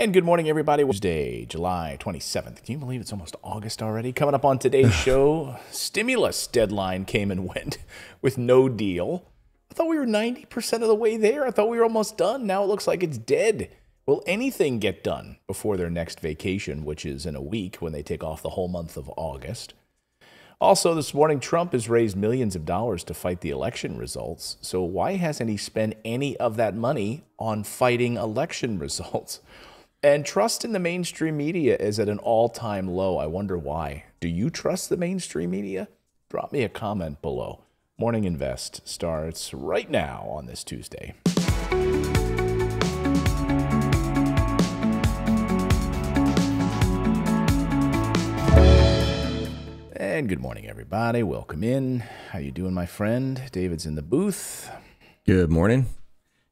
And good morning, everybody. Wednesday, July 27th. Can you believe it's almost August already? Coming up on today's show, stimulus deadline came and went with no deal. I thought we were 90% of the way there. I thought we were almost done. Now it looks like it's dead. Will anything get done before their next vacation, which is in a week when they take off the whole month of August? Also, this morning, Trump has raised millions of dollars to fight the election results. So, why hasn't he spent any of that money on fighting election results? And trust in the mainstream media is at an all time low. I wonder why. Do you trust the mainstream media? Drop me a comment below. Morning Invest starts right now on this Tuesday. And good morning, everybody. Welcome in. How you doing, my friend? David's in the booth. Good morning.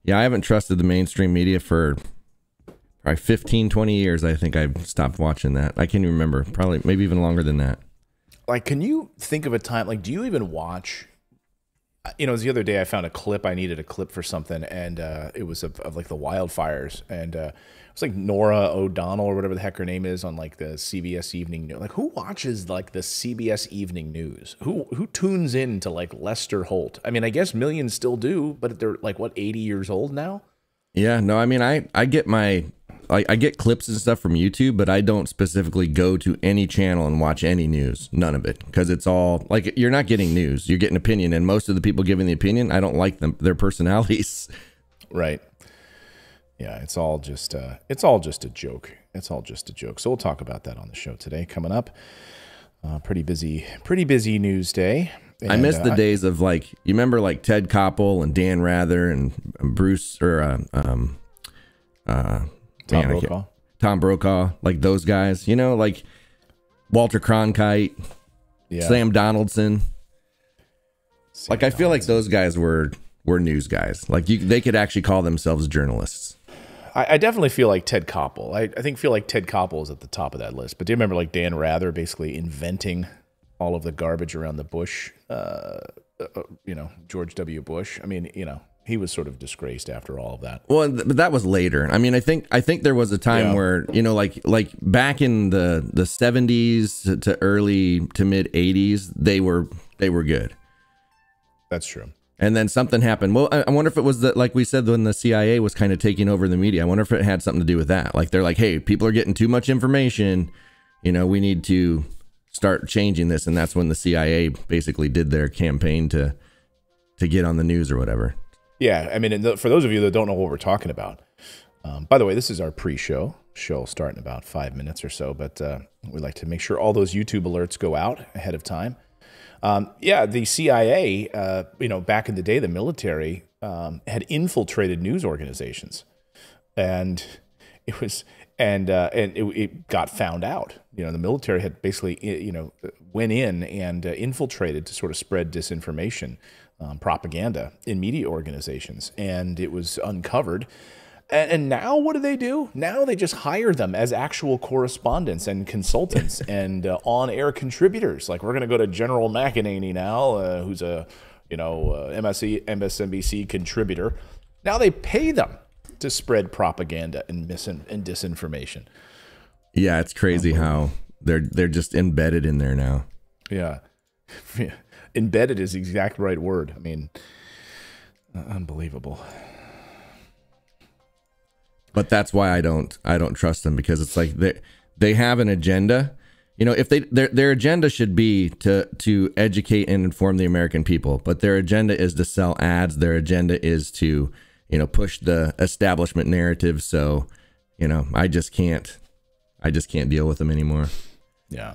Yeah, I haven't trusted the mainstream media for probably 15, 20 years. I think I've stopped watching that. I can't even remember. Probably, maybe even longer than that. Like, can you think of a time? Like, do you even watch? You know, it was the other day I found a clip. I needed a clip for something, and uh, it was of, of like the wildfires, and uh, it's like Norah O'Donnell or whatever the heck her name is on like the CBS Evening News. Like, who watches like the CBS Evening News? Who who tunes in to like Lester Holt? I mean, I guess millions still do, but they're like what eighty years old now. Yeah, no, I mean, I I get my I, I get clips and stuff from YouTube, but I don't specifically go to any channel and watch any news. None of it, because it's all like you're not getting news. You're getting opinion, and most of the people giving the opinion, I don't like them. Their personalities. Right. Yeah, it's all just uh, it's all just a joke. It's all just a joke. So we'll talk about that on the show today. Coming up, uh, pretty busy, pretty busy news day. I miss uh, the days of like you remember like Ted Koppel and Dan Rather and Bruce or uh, um uh Tom man, Brokaw. Tom Brokaw, like those guys. You know, like Walter Cronkite, Yeah. Sam Donaldson. Sam Like I feel like those guys were were news guys. Like you, they could actually call themselves journalists. I, I definitely feel like Ted Koppel. I, I think feel like Ted Koppel is at the top of that list. But do you remember like Dan Rather basically inventing all of the garbage around the Bush? Uh, uh, you know George W. Bush. I mean, you know he was sort of disgraced after all of that. Well, but that was later. I mean, I think I think there was a time Yeah. where you know, like like back in the the seventies to, early to mid eighties, they were they were good. That's true. And then something happened. Well, I I wonder if it was that, like we said, when the CIA was kind of taking over the media. I wonder if it had something to do with that. Like they're like, hey, people are getting too much information. You know, we need to start changing this. And that's when the CIA basically did their campaign to to get on the news or whatever. Yeah, I mean, for those of you that don't know what we're talking about, um, by the way, this is our pre-show. Show start in about five minutes or so, but uh, we like to make sure all those YouTube alerts go out ahead of time. Um, yeah, the CIA, uh, you know, back in the day, the military um, had infiltrated news organizations, and it was and uh, and it, it got found out. You know, the military had basically you know went in and uh, infiltrated to sort of spread disinformation, um, propaganda in media organizations, and it was uncovered. And, and now what do they do? Now they just hire them as actual correspondents and consultants and uh, on-air contributors. Like we're going to go to General McEnany now, uh, who's a you know uh, MSC MSNBC contributor. Now they pay them to spread propaganda and mis and disinformation. Yeah, it's crazy how they're they're just embedded in there now. Yeah. Embedded is the exact right word. I mean, uh, unbelievable. but that's why I don't I don't trust them because it's like they they have an agenda. You know, if they their their agenda should be to to educate and inform the American people, but their agenda is to sell ads. Their agenda is to you know push the establishment narrative. So you know, I just can't I just can't deal with them anymore. Yeah.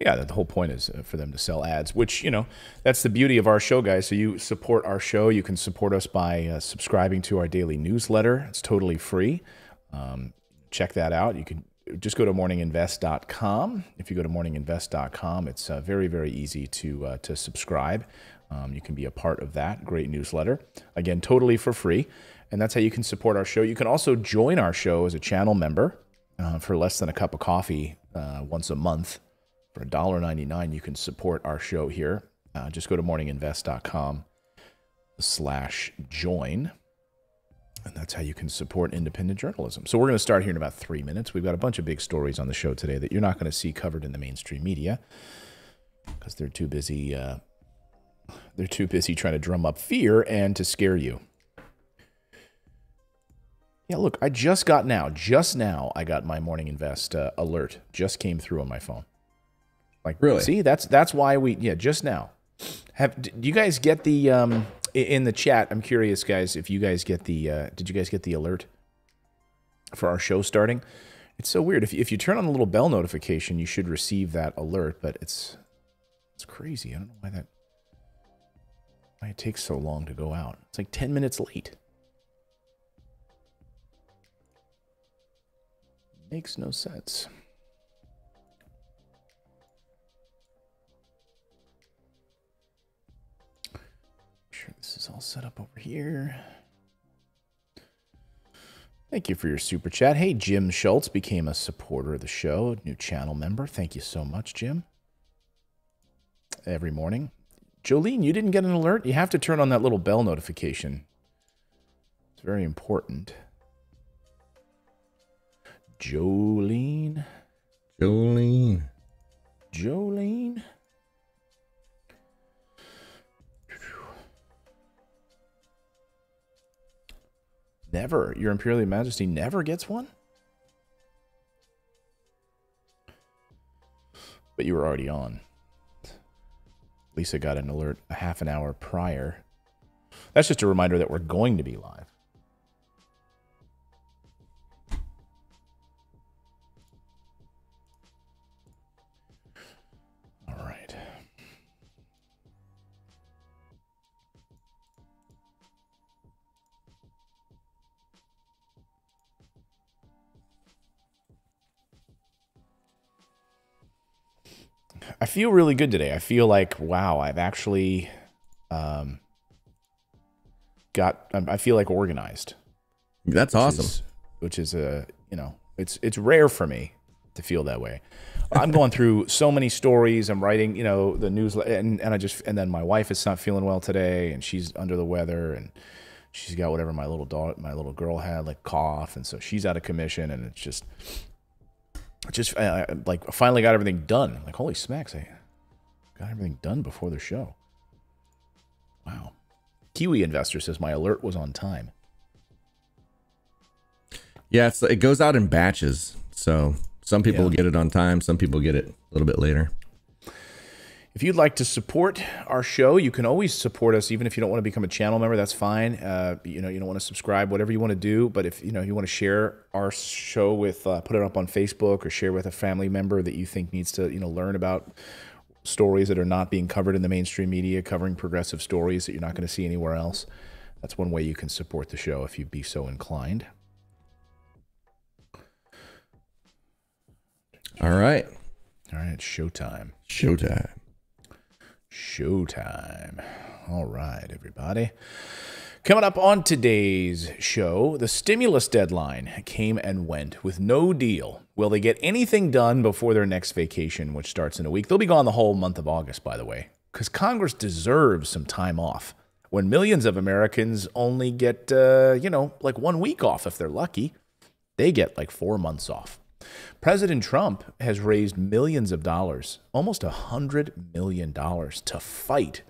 Yeah, the whole point is uh, for them to sell ads, which, you know, that's the beauty of our show, guys. So you support our show. You can support us by uh, subscribing to our daily newsletter. It's totally free. Um, check that out. You can just go to morninginvest.com. If you go to morninginvest.com, it's uh, very, very easy to, uh, to subscribe. Um, you can be a part of that great newsletter. Again, totally for free. And that's how you can support our show. You can also join our show as a channel member uh, for less than a cup of coffee uh, once a month. For $1.99, you can support our show here. Uh, just go to morninginvest.com slash join. And that's how you can support independent journalism. So we're going to start here in about three minutes. We've got a bunch of big stories on the show today that you're not going to see covered in the mainstream media because they're too busy. Uh, they're too busy trying to drum up fear and to scare you. Yeah, look, I just got now, just now, I got my morning invest uh, alert. Just came through on my phone. Like, Really? See, that's that's why we yeah, just now. Have do you guys get the um in the chat? I'm curious, guys, if you guys get the uh, did you guys get the alert for our show starting? It's so weird. If if you turn on the little bell notification, you should receive that alert, but it's it's crazy. I don't know why that why it takes so long to go out. It's like 10 minutes late. Makes no sense. Sure, this is all set up over here. Thank you for your super chat. Hey, Jim Schultz became a supporter of the show, new channel member. Thank you so much, Jim. Every morning. Jolene, you didn't get an alert? You have to turn on that little bell notification. It's very important. Jolene. Jolene. Jolene. Never. Your Imperial Majesty never gets one? But you were already on. Lisa got an alert a half an hour prior. That's just a reminder that we're going to be live. I feel really good today. I feel like wow, I've actually um, got. I I feel like organized. That's which awesome. is- which is a you know it's it's rare for me to feel that way. I'm going through so many stories. I'm writing you know the newsletter, and, and I just and then my wife is not feeling well today, and she's under the weather, and she's got whatever my little daughter, my little girl had like cough, and so she's out of commission, and it's just just like finally got everything done. Like holy smacks, I got everything done before the show. Wow. Kiwi investor says my alert was on time. Yeah, it's, it goes out in batches. So some people Yeah. get it on time, some people get it a little bit later. If you'd like to support our show, you can always support us, even if you don't want to become a channel member. That's fine. Uh, you know, you don't want to subscribe, whatever you want to do. But if you know you want to share our show with, uh, put it up on Facebook or share with a family member that you think needs to, you know, learn about stories that are not being covered in the mainstream media, covering progressive stories that you're not going to see anywhere else. That's one way you can support the show if you'd be so inclined. All right. All right, showtime. Showtime. Showtime. All right, everybody. Coming up on today's show, the stimulus deadline came and went with no deal. Will they get anything done before their next vacation, which starts in a week? They'll be gone the whole month of August, by the way, because Congress deserves some time off. When millions of Americans only get, uh, you know, like one week off if they're lucky, they get like four months off. President Trump has raised millions of dollars, almost a hundred million dollars, to fight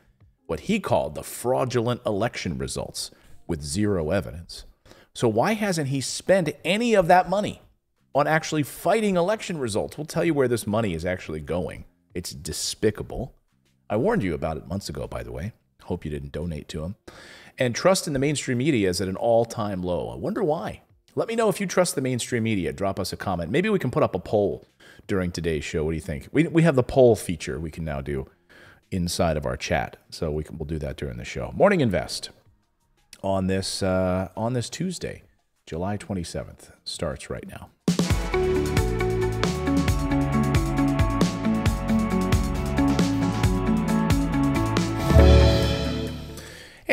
what he called the fraudulent election results with zero evidence. So, why hasn't he spent any of that money on actually fighting election results? We'll tell you where this money is actually going. It's despicable. I warned you about it months ago, by the way. Hope you didn't donate to him. And trust in the mainstream media is at an all time low. I wonder why. Let me know if you trust the mainstream media. Drop us a comment. Maybe we can put up a poll during today's show. What do you think? We, we have the poll feature we can now do inside of our chat. So we can, we'll do that during the show. Morning Invest on this, uh, on this Tuesday, July 27th, starts right now.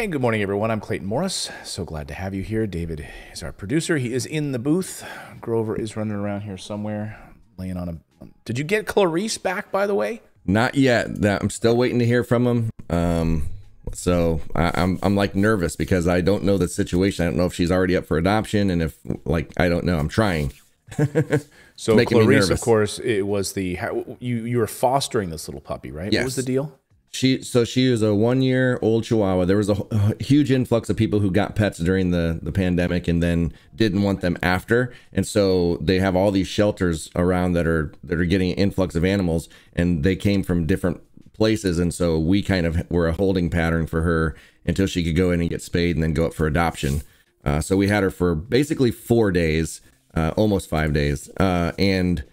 And good morning, everyone. I'm Clayton Morris. So glad to have you here. David is our producer. He is in the booth. Grover is running around here somewhere, laying on a. Did you get Clarice back, by the way? Not yet. I'm still waiting to hear from him. Um, So I, I'm I'm like nervous because I don't know the situation. I don't know if she's already up for adoption, and if like I don't know. I'm trying. So Clarice, of course, it was the how, you you were fostering this little puppy, right? Yes. What was the deal? She so she was a one year old Chihuahua. There was a, a huge influx of people who got pets during the the pandemic and then didn't want them after, and so they have all these shelters around that are that are getting an influx of animals, and they came from different places, and so we kind of were a holding pattern for her until she could go in and get spayed and then go up for adoption. Uh, so we had her for basically four days, uh, almost five days, uh, and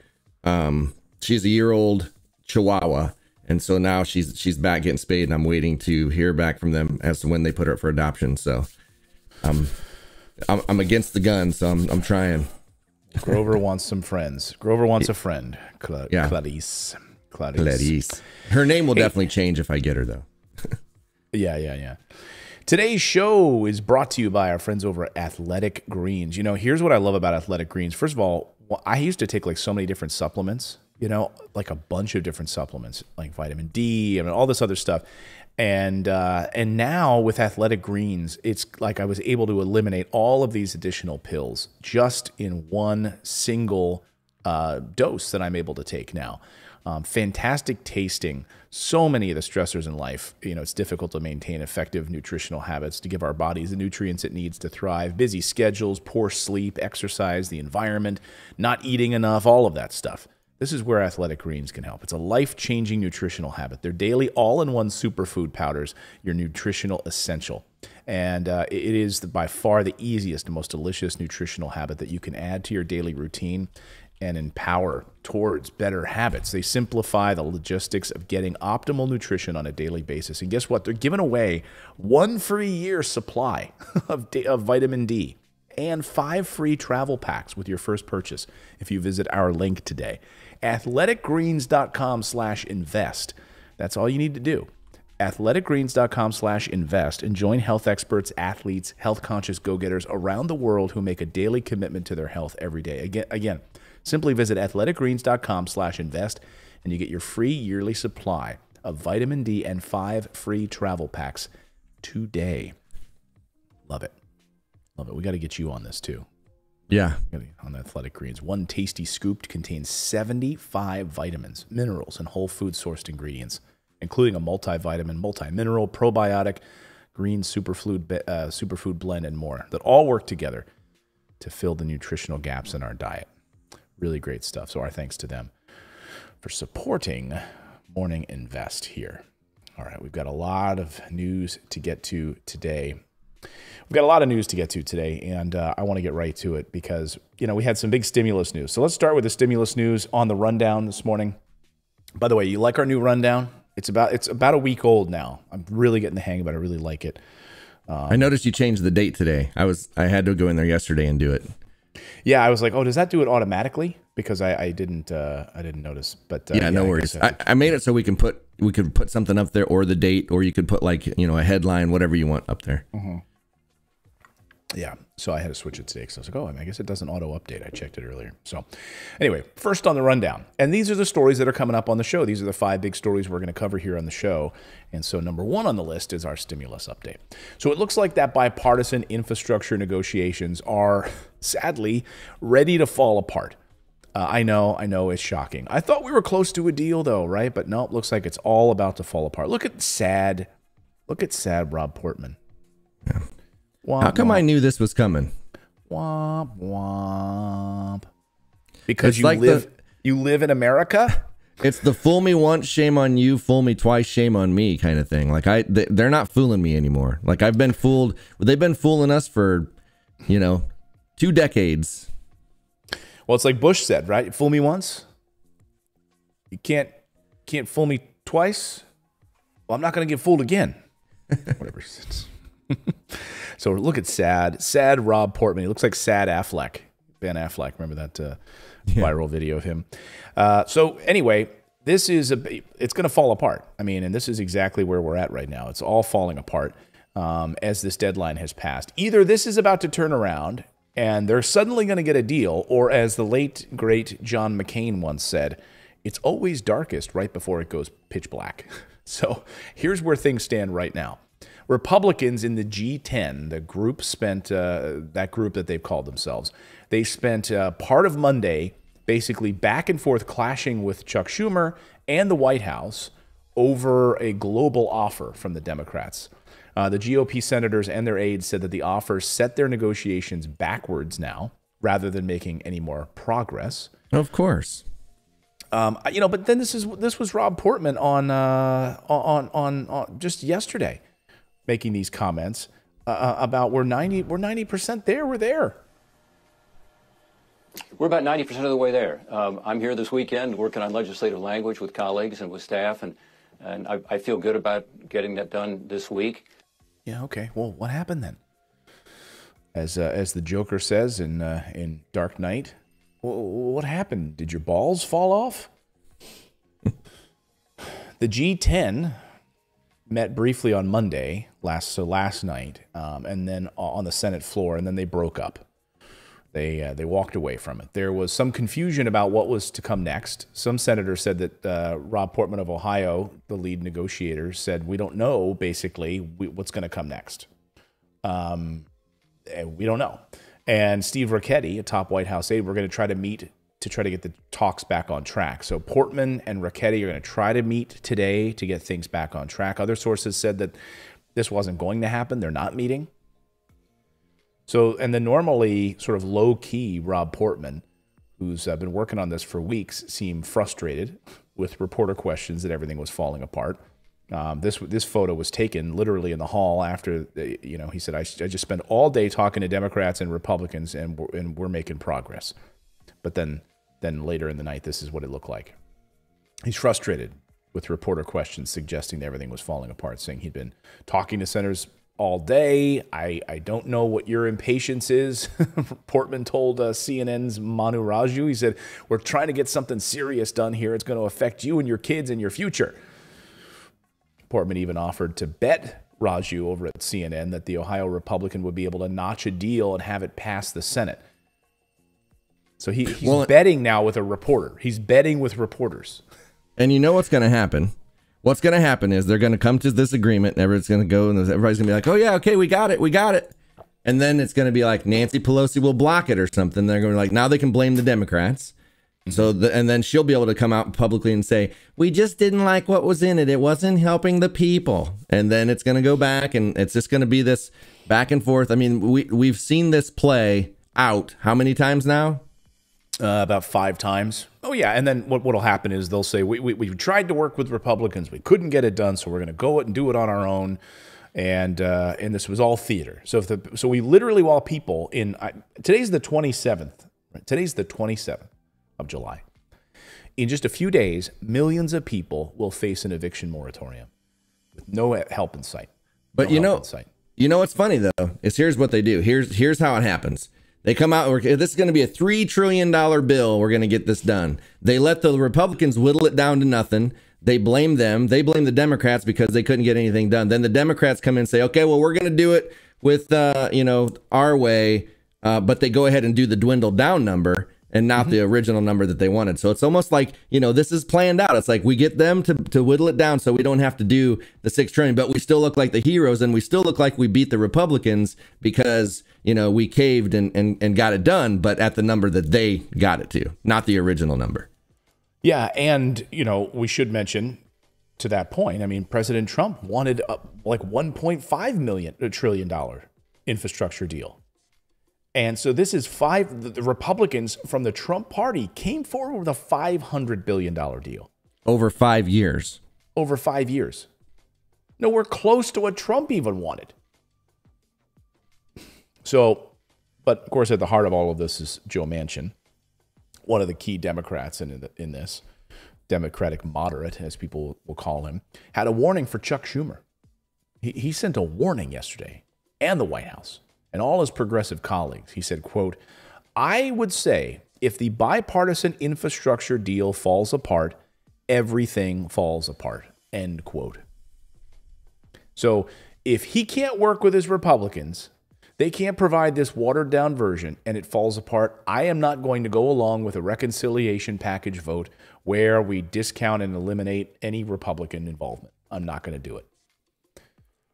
um, she's a year old Chihuahua, and so now she's she's back getting spayed, and I'm waiting to hear back from them as to when they put her up for adoption. So, um, I'm I'm against the gun, so I'm I'm trying. Grover wants some friends. Grover wants a friend. Cla- Yeah. Clarice. Clarice. Clarice. Her name will definitely change if I get her though. Yeah, yeah, yeah. Today's show is brought to you by our friends over at Athletic Greens. You know, here's what I love about Athletic Greens. First of all, I used to take like so many different supplements, you know, like a bunch of different supplements, like vitamin D and all this other stuff. And uh, and now with Athletic Greens, it's like I was able to eliminate all of these additional pills just in one single uh, dose that I'm able to take now. Um, fantastic tasting. So many of the stressors in life, you know, it's difficult to maintain effective nutritional habits to give our bodies the nutrients it needs to thrive. Busy schedules, poor sleep, exercise, the environment, not eating enough, all of that stuff. This is where Athletic Greens can help. It's a life changing nutritional habit. They're daily all in one superfood powders, your nutritional essential. And uh, it is the, by far the easiest and most delicious nutritional habit that you can add to your daily routine and empower towards better habits. They simplify the logistics of getting optimal nutrition on a daily basis. And guess what? They're giving away one free year supply of, of vitamin D and five free travel packs with your first purchase if you visit our link today. Athleticgreens.com slash invest. That's all you need to do. Athleticgreens.com slash invest and join health experts, athletes, health conscious go getters around the world who make a daily commitment to their health every day. Again, again simply visit athleticgreens.com slash invest and you get your free yearly supply of vitamin D and five free travel packs today. Love it. Love it. We got to get you on this too. Yeah. On the Athletic Greens. One tasty scoop contains 75 vitamins, minerals, and whole food sourced ingredients, including a multivitamin, multi-mineral, probiotic, green superfood, uh, superfood blend, and more that all work together to fill the nutritional gaps in our diet. Really great stuff. So our thanks to them for supporting Morning Invest here. All right, we've got a lot of news to get to today. We've got a lot of news to get to today, and uh, I want to get right to it because you know we had some big stimulus news. So let's start with the stimulus news on the rundown this morning. By the way, you like our new rundown? It's about it's about a week old now. I'm really getting the hang of it. I really like it. I noticed you changed the date today. I was I had to go in there yesterday and do it. Yeah, I was like, oh, does that do it automatically? Because I, I didn't uh, I didn't notice. But uh, Yeah, no I worries. I- I, I made it so we can put we could put something up there or the date or you could put like you know a headline whatever you want up there. Yeah. So I had to switch it today because I was like, oh, I, mean, I guess it doesn't auto update. I checked it earlier. So, anyway, first on the rundown. And these are the stories that are coming up on the show. These are the five big stories we're going to cover here on the show. And so, number one on the list is our stimulus update. So, it looks like that bipartisan infrastructure negotiations are sadly ready to fall apart. Uh, I know, I know, it's shocking. I thought we were close to a deal, though, right? But no, it looks like it's all about to fall apart. Look at sad, look at sad Rob Portman. Womp, How come I knew this was coming? Womp womp. Because It's you like the- live you live in America? It's the fool me once, shame on you, fool me twice, shame on me kind of thing. Like I, they, they're not fooling me anymore. Like I've been fooled. They've been fooling us for, you know, two decades. Well, it's like Bush said, right? Fool me once. You can't can't fool me twice. Well, I'm not going to get fooled again. Whatever. So look at sad, sad Rob Portman. He looks like sad Affleck, Ben Affleck. Remember that uh, viral video of him? Uh, so anyway, this is a it's going to fall apart. I mean, and this is exactly where we're at right now. It's all falling apart um, as this deadline has passed. Either this is about to turn around and they're suddenly going to get a deal, or as the late great John McCain once said, it's always darkest right before it goes pitch black. So here's where things stand right now. Republicans in the G10, the group spent, uh, that group that they've called themselves, they spent uh, part of Monday basically back and forth clashing with Chuck Schumer and the White House over a global offer from the Democrats. Uh, the GOP senators and their aides said that the offer set their negotiations backwards now rather than making any more progress. Of course. Um, you know, but then this is this was Rob Portman on uh, on, on, on just yesterday making these comments uh, uh about we're ninety we're ninety percent there. We're there. We're about 90% of the way there. Um, I'm here this weekend working on legislative language with colleagues and with staff, and, and I, I feel good about getting that done this week. Yeah, okay. Well, what happened then? As, uh, as the Joker says in, uh, in Dark Knight, what happened? Did your balls fall off? the G10 met briefly on Monday, last so last night, um, and then on the Senate floor, and then they broke up. They uh, they walked away from it. There was some confusion about what was to come next. Some senators said that uh, Rob Portman of Ohio, the lead negotiator, said we don't know basically what's going to come next. Um, we don't know. And Steve Ricchetti, a top White House aide, we're going to try to meet to try to get the talks back on track. So Portman and Ricchetti are going to try to meet today to get things back on track. Other sources said that this wasn't going to happen. They're not meeting. So, and the normally sort of low key Rob Portman, who's uh, been working on this for weeks, seemed frustrated with reporter questions that everything was falling apart. Um, this this photo was taken literally in the hall after the, you know he said I, I just spent all day talking to Democrats and Republicans and we're, and we're making progress, but then then later in the night this is what it looked like. He's frustrated with reporter questions suggesting that everything was falling apart, saying he'd been talking to senators all day. I, I don't know what your impatience is. Portman told uh, CNN's Manu Raju, he said, We're trying to get something serious done here. It's going to affect you and your kids and your future. Portman even offered to bet Raju over at CNN that the Ohio Republican would be able to notch a deal and have it pass the Senate. So he, he's well, betting now with a reporter. He's betting with reporters. And you know what's going to happen? what's going to happen is they're going to come to this agreement and everybody's going to go and everybody's going to be like, oh, yeah, okay, we got it. We got it. And then it's going to be like Nancy Pelosi will block it or something. They're going to be like, now they can blame the Democrats. Mm-hmm. So, the, and then she'll be able to come out publicly and say, we just didn't like what was in it. It wasn't helping the people. And then it's going to go back and it's just going to be this back and forth. I mean, we, we've seen this play out how many times now? Uh, about five times. Oh yeah, and then what what'll happen is they'll say we, we we tried to work with Republicans, we couldn't get it done, so we're going to go it and do it on our own, and uh, and this was all theater. So if the so we literally while people in I, today's the twenty seventh, right? Today's the twenty seventh of July. In just a few days, millions of people will face an eviction moratorium with no help in sight. But no you know, you know what's funny though is here's what they do. Here's here's how it happens they come out, this is going to be a $3 trillion bill. We're going to get this done. They let the Republicans whittle it down to nothing. They blame them. They blame the Democrats because they couldn't get anything done. Then the Democrats come in and say, okay, well, we're going to do it with, uh, you know, our way. Uh, but they go ahead and do the dwindled down number and not mm-hmm. the original number that they wanted. So it's almost like, you know, this is planned out. It's like we get them to, to whittle it down so we don't have to do the six trillion, but we still look like the heroes and we still look like we beat the Republicans because, you know, we caved and, and, and got it done, but at the number that they got it to, not the original number. Yeah. And, you know, we should mention to that point, I mean, President Trump wanted a, like 1.5 million, a trillion dollar infrastructure deal. And so this is five, the Republicans from the Trump party came forward with a $500 billion deal. Over five years. Over five years. Nowhere close to what Trump even wanted. So, but of course, at the heart of all of this is Joe Manchin, one of the key Democrats in, in this, Democratic moderate, as people will call him, had a warning for Chuck Schumer. He, he sent a warning yesterday and the White House and all his progressive colleagues. He said, quote, I would say if the bipartisan infrastructure deal falls apart, everything falls apart, end quote. So if he can't work with his Republicans, they can't provide this watered down version and it falls apart. I am not going to go along with a reconciliation package vote where we discount and eliminate any Republican involvement. I'm not going to do it.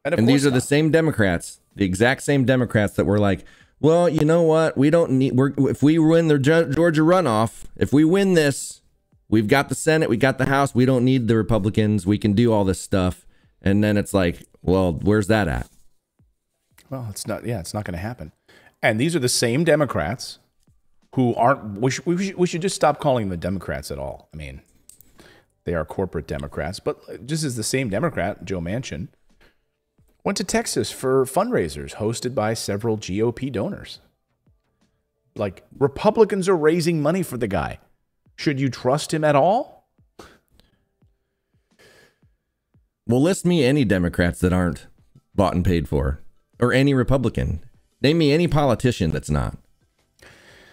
And, and these are not. the same Democrats, the exact same Democrats that were like, well, you know what? We don't need. We're if we win the Georgia runoff, if we win this, we've got the Senate, we got the House. We don't need the Republicans. We can do all this stuff. And then it's like, well, where's that at? Well, it's not. Yeah, it's not going to happen. And these are the same Democrats who aren't. We should, we should, we should just stop calling them Democrats at all. I mean, they are corporate Democrats, but just as the same Democrat, Joe Manchin, went to Texas for fundraisers hosted by several GOP donors. Like Republicans are raising money for the guy. Should you trust him at all? Well, list me any Democrats that aren't bought and paid for, or any Republican. Name me any politician that's not.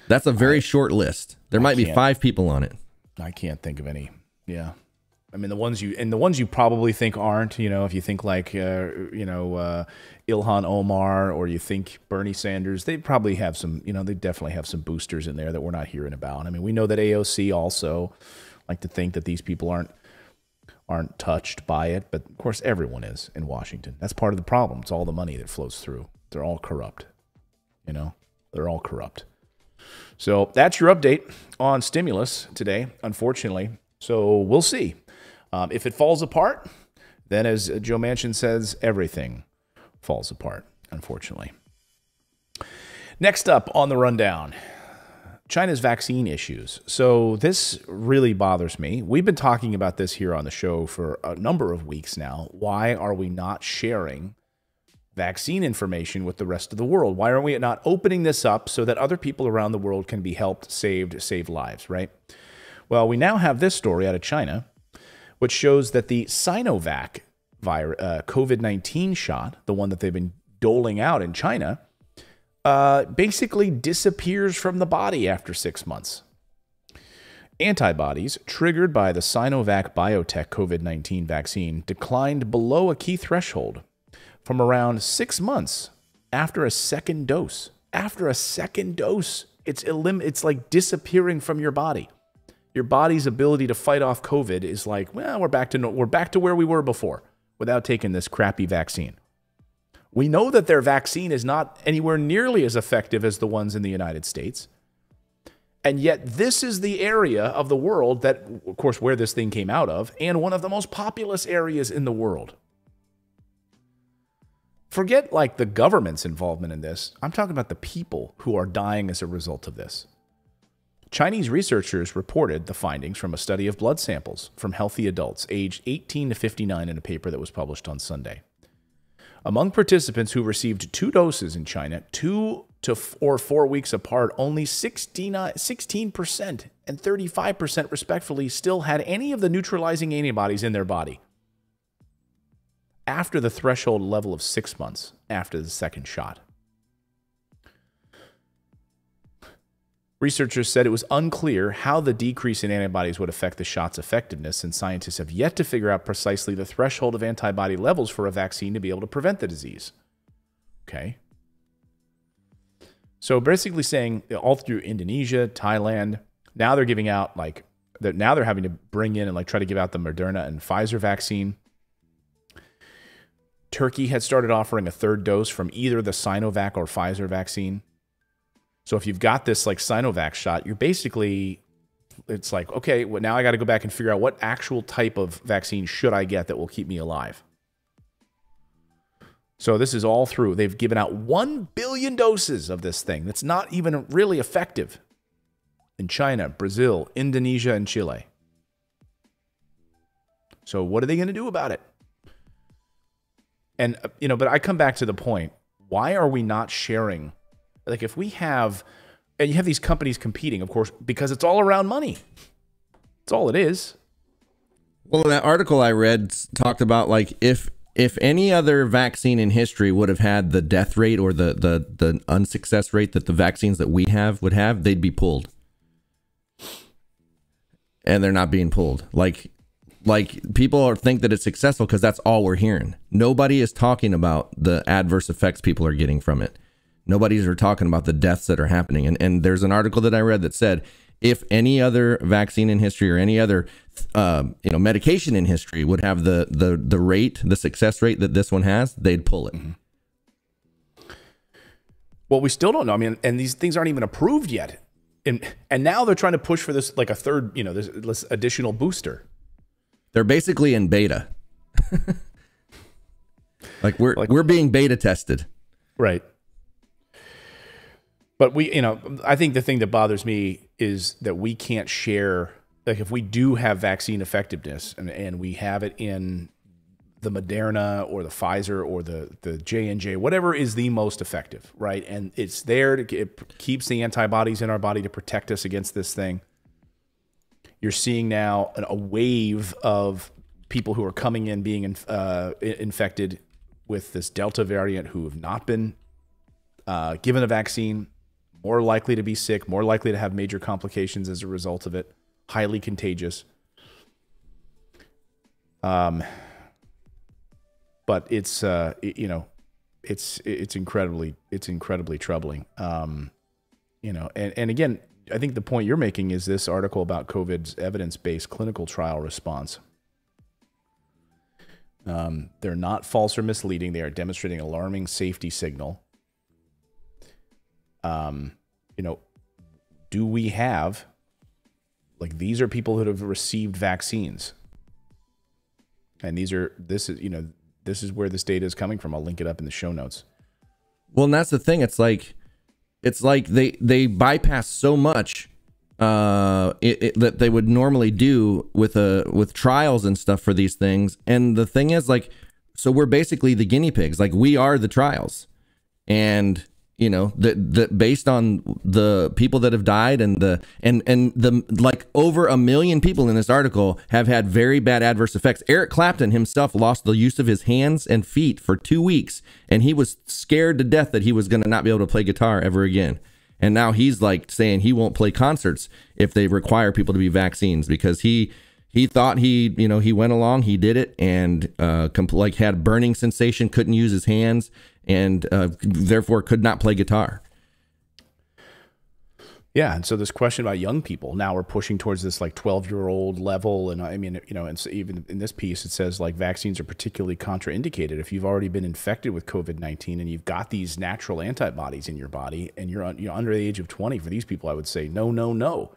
That's a very I, short list. There I might be five people on it. I can't think of any. Yeah. I mean, the ones you and the ones you probably think aren't. You know, if you think like uh, you know uh, Ilhan Omar or you think Bernie Sanders, they probably have some. You know, they definitely have some boosters in there that we're not hearing about. I mean, we know that AOC also like to think that these people aren't aren't touched by it, but of course everyone is in Washington. That's part of the problem. It's all the money that flows through. They're all corrupt. You know, they're all corrupt. So that's your update on stimulus today. Unfortunately, so we'll see. Um, if it falls apart, then as Joe Manchin says, everything falls apart, unfortunately. Next up on the rundown China's vaccine issues. So, this really bothers me. We've been talking about this here on the show for a number of weeks now. Why are we not sharing vaccine information with the rest of the world? Why are we not opening this up so that other people around the world can be helped, saved, save lives, right? Well, we now have this story out of China which shows that the Sinovac uh, COVID 19 shot, the one that they've been doling out in China, uh, basically disappears from the body after six months. Antibodies triggered by the Sinovac biotech COVID 19 vaccine declined below a key threshold from around six months after a second dose. After a second dose, it's, elim- it's like disappearing from your body your body's ability to fight off COVID is like, well, we're back to no, we're back to where we were before without taking this crappy vaccine. We know that their vaccine is not anywhere nearly as effective as the ones in the United States. And yet, this is the area of the world that, of course, where this thing came out of, and one of the most populous areas in the world. Forget like the government's involvement in this. I'm talking about the people who are dying as a result of this. Chinese researchers reported the findings from a study of blood samples from healthy adults aged 18 to 59 in a paper that was published on Sunday. Among participants who received two doses in China, two to f- or four weeks apart, only 16% and 35% respectively still had any of the neutralizing antibodies in their body after the threshold level of six months after the second shot. Researchers said it was unclear how the decrease in antibodies would affect the shot's effectiveness, and scientists have yet to figure out precisely the threshold of antibody levels for a vaccine to be able to prevent the disease. Okay. So basically saying all through Indonesia, Thailand, now they're giving out like that now they're having to bring in and like try to give out the Moderna and Pfizer vaccine. Turkey had started offering a third dose from either the Sinovac or Pfizer vaccine. So if you've got this like Sinovac shot, you're basically it's like, okay, well, now I got to go back and figure out what actual type of vaccine should I get that will keep me alive. So this is all through. They've given out 1 billion doses of this thing that's not even really effective in China, Brazil, Indonesia, and Chile. So what are they going to do about it? And, uh, you know, but I come back to the point why are we not sharing like if we have, and you have these companies competing, of course, because it's all around money. It's all it is. Well, that article I read talked about like if if any other vaccine in history would have had the death rate or the the the unsuccess rate that the vaccines that we have would have, they'd be pulled. And they're not being pulled. Like like people are think that it's successful because that's all we're hearing. Nobody is talking about the adverse effects people are getting from it. Nobody's are talking about the deaths that are happening. And, and there's an article that I read that said if any other vaccine in history or any other uh, you know medication in history would have the the the rate, the success rate that this one has, they'd pull it. Mm-hmm. Well, we still don't know. I mean, and these things aren't even approved yet. And and now they're trying to push for this like a third, you know, this, this additional booster. They're basically in beta. like we're like, we're being beta tested. Right. But we, you know, I think the thing that bothers me is that we can't share like if we do have vaccine effectiveness and, and we have it in the Moderna or the Pfizer or the the J and J, whatever is the most effective, right? And it's there to it keeps the antibodies in our body to protect us against this thing. You're seeing now a wave of people who are coming in being uh, infected with this Delta variant who have not been uh, given a vaccine, more likely to be sick, more likely to have major complications as a result of it, highly contagious. Um, but it's uh, it, you know, it's it's incredibly it's incredibly troubling. Um, you know, and and again, I think the point you're making is this article about COVID's evidence-based clinical trial response. Um, they're not false or misleading. They are demonstrating alarming safety signal. Um, you know, do we have like these are people who have received vaccines, and these are this is you know this is where this data is coming from. I'll link it up in the show notes. Well, and that's the thing. It's like it's like they they bypass so much uh, it, it, that they would normally do with a with trials and stuff for these things. And the thing is, like, so we're basically the guinea pigs. Like we are the trials, and you know that that based on the people that have died and the and and the like over a million people in this article have had very bad adverse effects. Eric clapton himself lost the use of his hands and feet for two weeks and he was scared to death that he was going to not be able to play guitar ever again. And now he's like saying he won't play concerts if they require people to be vaccines because he he thought he you know he went along he did it and uh like had burning sensation couldn't use his hands and uh, therefore could not play guitar. Yeah, and so this question about young people now we're pushing towards this like 12 year old level, and I mean, you know, and so even in this piece it says like vaccines are particularly contraindicated if you've already been infected with COVID 19 and you've got these natural antibodies in your body, and you're you know, under the age of 20. For these people, I would say no, no, no.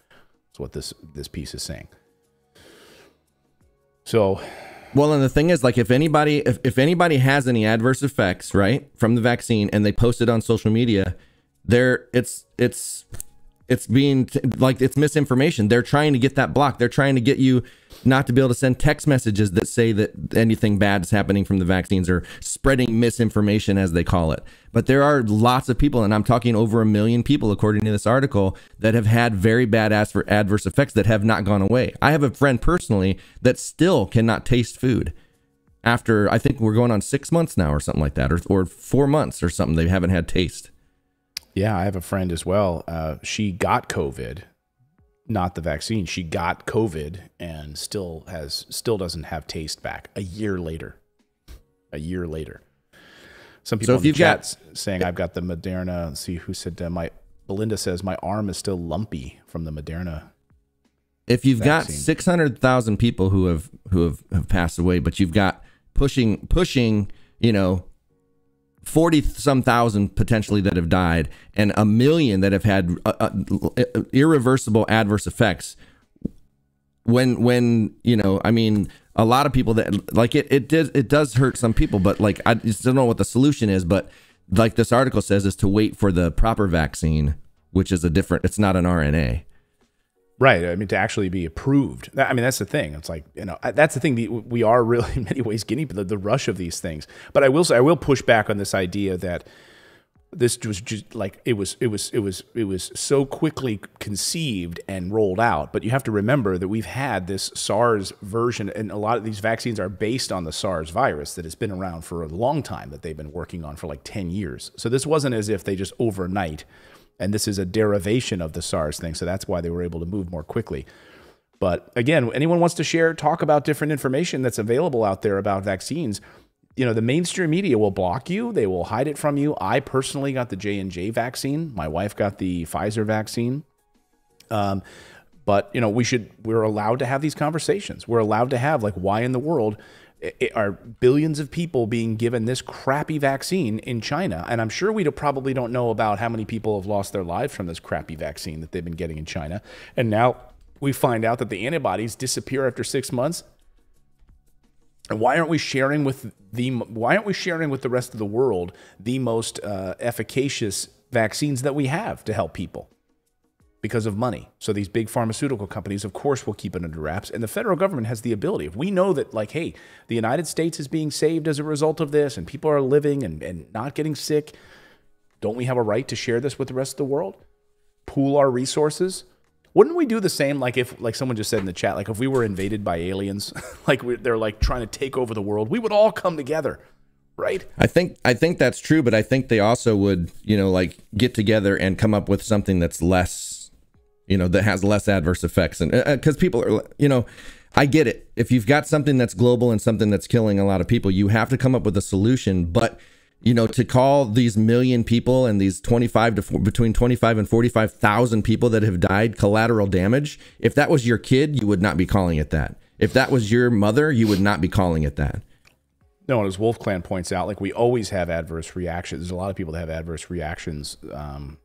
That's what this this piece is saying. So well, and the thing is, like, if anybody, if, if anybody has any adverse effects, right, from the vaccine, and they post it on social media, there, it's, it's, it's being like it's misinformation. They're trying to get that blocked. They're trying to get you not to be able to send text messages that say that anything bad is happening from the vaccines or spreading misinformation, as they call it. But there are lots of people, and I'm talking over a million people, according to this article, that have had very bad-ass for adverse effects that have not gone away. I have a friend personally that still cannot taste food after I think we're going on six months now or something like that, or, or four months or something. They haven't had taste. Yeah, I have a friend as well. Uh, she got COVID, not the vaccine. She got COVID and still has still doesn't have taste back a year later. A year later. Some people so in the chat got, saying I've got the Moderna. Let's see who said uh, my Belinda says my arm is still lumpy from the Moderna. If you've vaccine. got six hundred thousand people who have who have, have passed away, but you've got pushing pushing, you know, 40 some thousand potentially that have died and a million that have had uh, uh, irreversible adverse effects. When when you know i mean a lot of people that like it it does it does hurt some people but like i just don't know what the solution is but like this article says is to wait for the proper vaccine which is a different it's not an rna Right. I mean, to actually be approved. I mean, that's the thing. It's like, you know, that's the thing. We are really, in many ways, getting the, the rush of these things. But I will say, I will push back on this idea that this was just like it was it was it was it was so quickly conceived and rolled out but you have to remember that we've had this SARS version and a lot of these vaccines are based on the SARS virus that has been around for a long time that they've been working on for like 10 years so this wasn't as if they just overnight and this is a derivation of the SARS thing. So that's why they were able to move more quickly. But again, anyone wants to share, talk about different information that's available out there about vaccines. You know, the mainstream media will block you. They will hide it from you. I personally got the J and J vaccine. My wife got the Pfizer vaccine. Um, But you know, we should we're allowed to have these conversations. We're allowed to have like why in the world are billions of people being given this crappy vaccine in China? And I'm sure we probably don't know about how many people have lost their lives from this crappy vaccine that they've been getting in China. And now we find out that the antibodies disappear after six months. And why aren't we sharing with the why aren't we sharing with the rest of the world the most uh, efficacious vaccines that we have to help people? Because of money. So these big pharmaceutical companies, of course, will keep it under wraps. And the federal government has the ability. If we know that, like, hey, the United States is being saved as a result of this and people are living and, and not getting sick, don't we have a right to share this with the rest of the world? Pool our resources? Wouldn't we do the same, like if, like someone just said in the chat, like if we were invaded by aliens, like they're like trying to take over the world, we would all come together right i think i think that's true but i think they also would you know like get together and come up with something that's less you know, that has less adverse effects. And because uh, people are, you know, I get it. If you've got something that's global and something that's killing a lot of people, you have to come up with a solution. But you know, to call these million people and these 25 to between 25 and 45,000 people that have died collateral damage, if that was your kid, you would not be calling it that. If that was your mother, you would not be calling it that. No, and as Wolf Clan points out, like we always have adverse reactions. There's a lot of people that have adverse reactions um,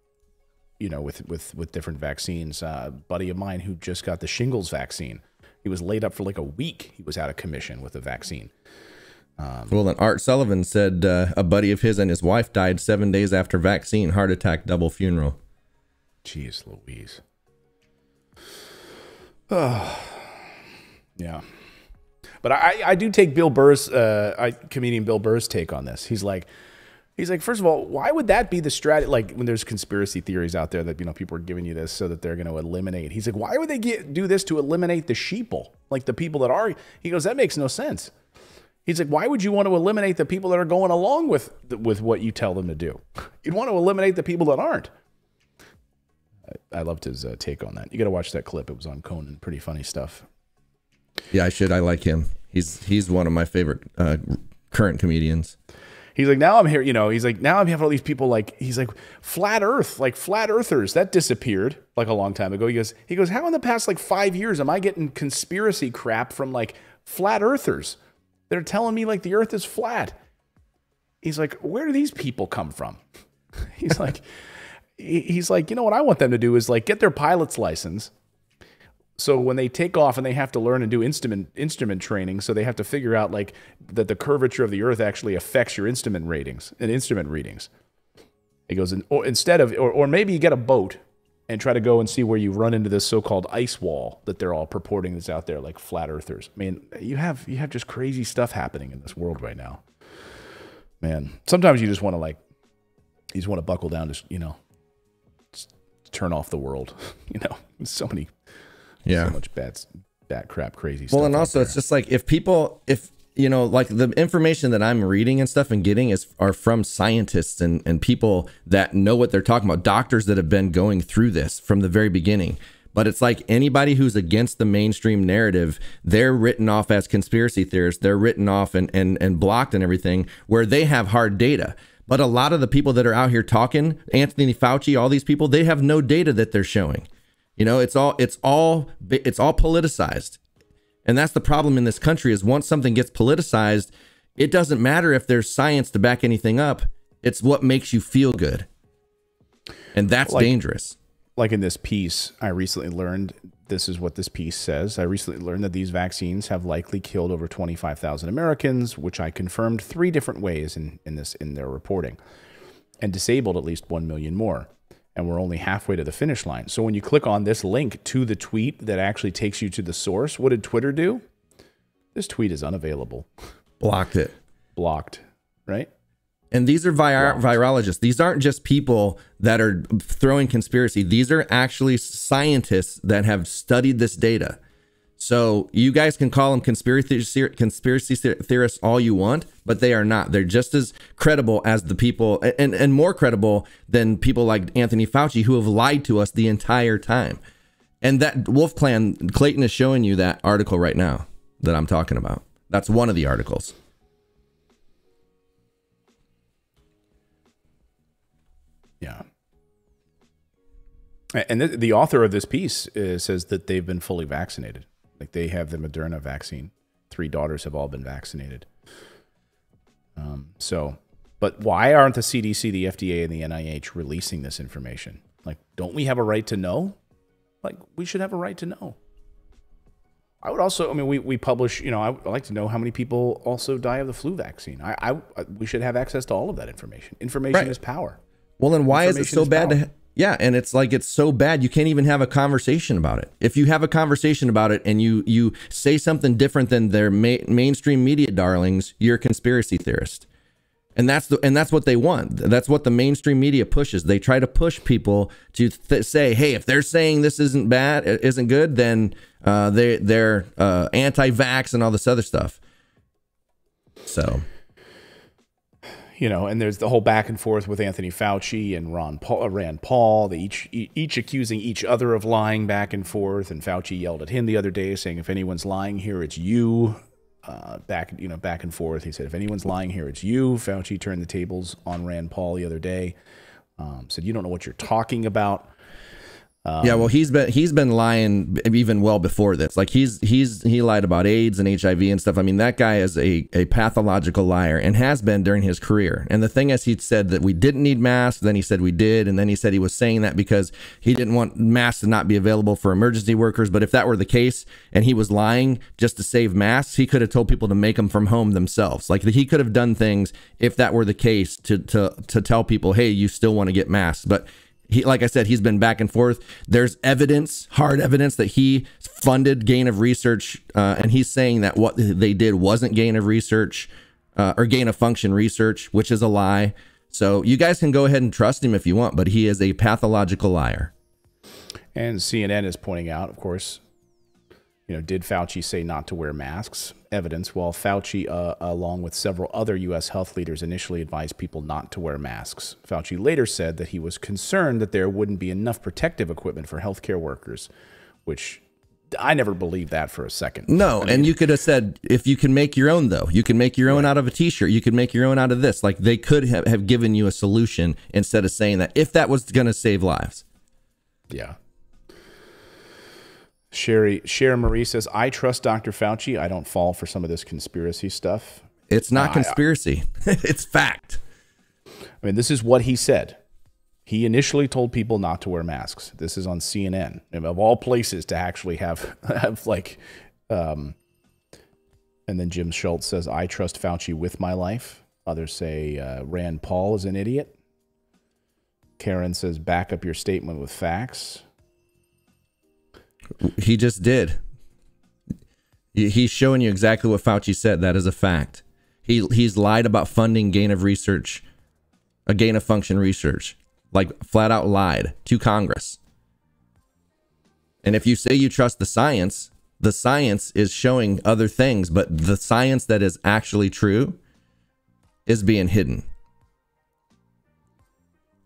you know, with with with different vaccines. Uh, buddy of mine who just got the shingles vaccine, he was laid up for like a week. He was out of commission with the vaccine. Um, well, then Art Sullivan said uh, a buddy of his and his wife died seven days after vaccine, heart attack, double funeral. Jeez, Louise. Oh, yeah. But I, I do take Bill Burr's, uh, I, comedian Bill Burr's take on this. He's like, He's like, first of all, why would that be the strategy? Like when there's conspiracy theories out there that you know people are giving you this so that they're going to eliminate. He's like, why would they get, do this to eliminate the sheeple, like the people that are? He goes, that makes no sense. He's like, why would you want to eliminate the people that are going along with with what you tell them to do? You'd want to eliminate the people that aren't. I, I loved his uh, take on that. You got to watch that clip. It was on Conan. Pretty funny stuff. Yeah, I should. I like him. He's he's one of my favorite uh, current comedians he's like, now I'm here, you know, he's like, now I'm having all these people like, he's like, flat earth, like flat earthers, that disappeared like a long time ago. He goes, he goes, how in the past like five years am I getting conspiracy crap from like flat earthers that are telling me like the earth is flat? He's like, where do these people come from? he's like, he's like, you know what I want them to do is like get their pilot's license so when they take off and they have to learn and do instrument instrument training, so they have to figure out like that the curvature of the Earth actually affects your instrument ratings and instrument readings. It goes in, or instead of, or, or maybe you get a boat and try to go and see where you run into this so-called ice wall that they're all purporting is out there, like flat earthers. I mean, you have you have just crazy stuff happening in this world right now. Man, sometimes you just want to like, you just want to buckle down, just you know, just turn off the world. you know, so many yeah. So much bad, bad crap, crazy stuff. Well, and also it's just like if people, if you know, like the information that I'm reading and stuff and getting is are from scientists and and people that know what they're talking about, doctors that have been going through this from the very beginning. But it's like anybody who's against the mainstream narrative, they're written off as conspiracy theorists. They're written off and and and blocked and everything, where they have hard data. But a lot of the people that are out here talking, Anthony Fauci, all these people, they have no data that they're showing. You know, it's all it's all it's all politicized. And that's the problem in this country is once something gets politicized, it doesn't matter if there's science to back anything up. It's what makes you feel good. And that's like, dangerous. Like in this piece, I recently learned this is what this piece says. I recently learned that these vaccines have likely killed over 25,000 Americans, which I confirmed three different ways in, in this in their reporting, and disabled at least 1 million more and we're only halfway to the finish line. So when you click on this link to the tweet that actually takes you to the source, what did Twitter do? This tweet is unavailable. Blocked it. Blocked, right? And these are vir- virologists. These aren't just people that are throwing conspiracy. These are actually scientists that have studied this data. So you guys can call them conspiracy conspiracy theorists all you want, but they are not. They're just as credible as the people, and and more credible than people like Anthony Fauci who have lied to us the entire time. And that Wolf Clan Clayton is showing you that article right now that I'm talking about. That's one of the articles. Yeah. And the, the author of this piece uh, says that they've been fully vaccinated. Like they have the Moderna vaccine. Three daughters have all been vaccinated. Um, so, but why aren't the CDC, the FDA, and the NIH releasing this information? Like, don't we have a right to know? Like, we should have a right to know. I would also, I mean, we, we publish, you know, I would like to know how many people also die of the flu vaccine. I, I we should have access to all of that information. Information right. is power. Well, then why is it so is bad power. to? Yeah, and it's like it's so bad you can't even have a conversation about it. If you have a conversation about it and you you say something different than their ma- mainstream media darlings, you're a conspiracy theorist. And that's the and that's what they want. That's what the mainstream media pushes. They try to push people to say, "Hey, if they're saying this isn't bad, isn't good, then uh, they they're uh, anti-vax and all this other stuff." So you know, and there's the whole back and forth with Anthony Fauci and Ron Paul, uh, Rand Paul. They each each accusing each other of lying back and forth. And Fauci yelled at him the other day, saying, "If anyone's lying here, it's you." Uh, back you know back and forth. He said, "If anyone's lying here, it's you." Fauci turned the tables on Rand Paul the other day. Um, said, "You don't know what you're talking about." Um, yeah, well, he's been he's been lying even well before this. Like he's he's he lied about AIDS and HIV and stuff. I mean, that guy is a a pathological liar and has been during his career. And the thing is, he said that we didn't need masks. Then he said we did, and then he said he was saying that because he didn't want masks to not be available for emergency workers. But if that were the case, and he was lying just to save masks, he could have told people to make them from home themselves. Like he could have done things if that were the case to to to tell people, hey, you still want to get masks, but he, like I said, he's been back and forth. There's evidence, hard evidence, that he funded gain of research, uh, and he's saying that what they did wasn't gain of research uh, or gain of function research, which is a lie. So you guys can go ahead and trust him if you want, but he is a pathological liar. And CNN is pointing out, of course, you know, did Fauci say not to wear masks? Evidence. While Fauci, uh, along with several other U.S. health leaders, initially advised people not to wear masks. Fauci later said that he was concerned that there wouldn't be enough protective equipment for healthcare workers, which I never believed that for a second. No, I mean, and you could have said if you can make your own though, you can make your own right. out of a t-shirt, you can make your own out of this. Like they could have, have given you a solution instead of saying that if that was going to save lives. Yeah. Sherry Cher Marie says, "I trust Dr. Fauci. I don't fall for some of this conspiracy stuff." It's not uh, conspiracy; it's fact. I mean, this is what he said. He initially told people not to wear masks. This is on CNN, and of all places to actually have have like. Um, and then Jim Schultz says, "I trust Fauci with my life." Others say uh, Rand Paul is an idiot. Karen says, "Back up your statement with facts." He just did. He's showing you exactly what Fauci said. That is a fact. He he's lied about funding gain of research, a gain of function research, like flat out lied to Congress. And if you say you trust the science, the science is showing other things, but the science that is actually true is being hidden.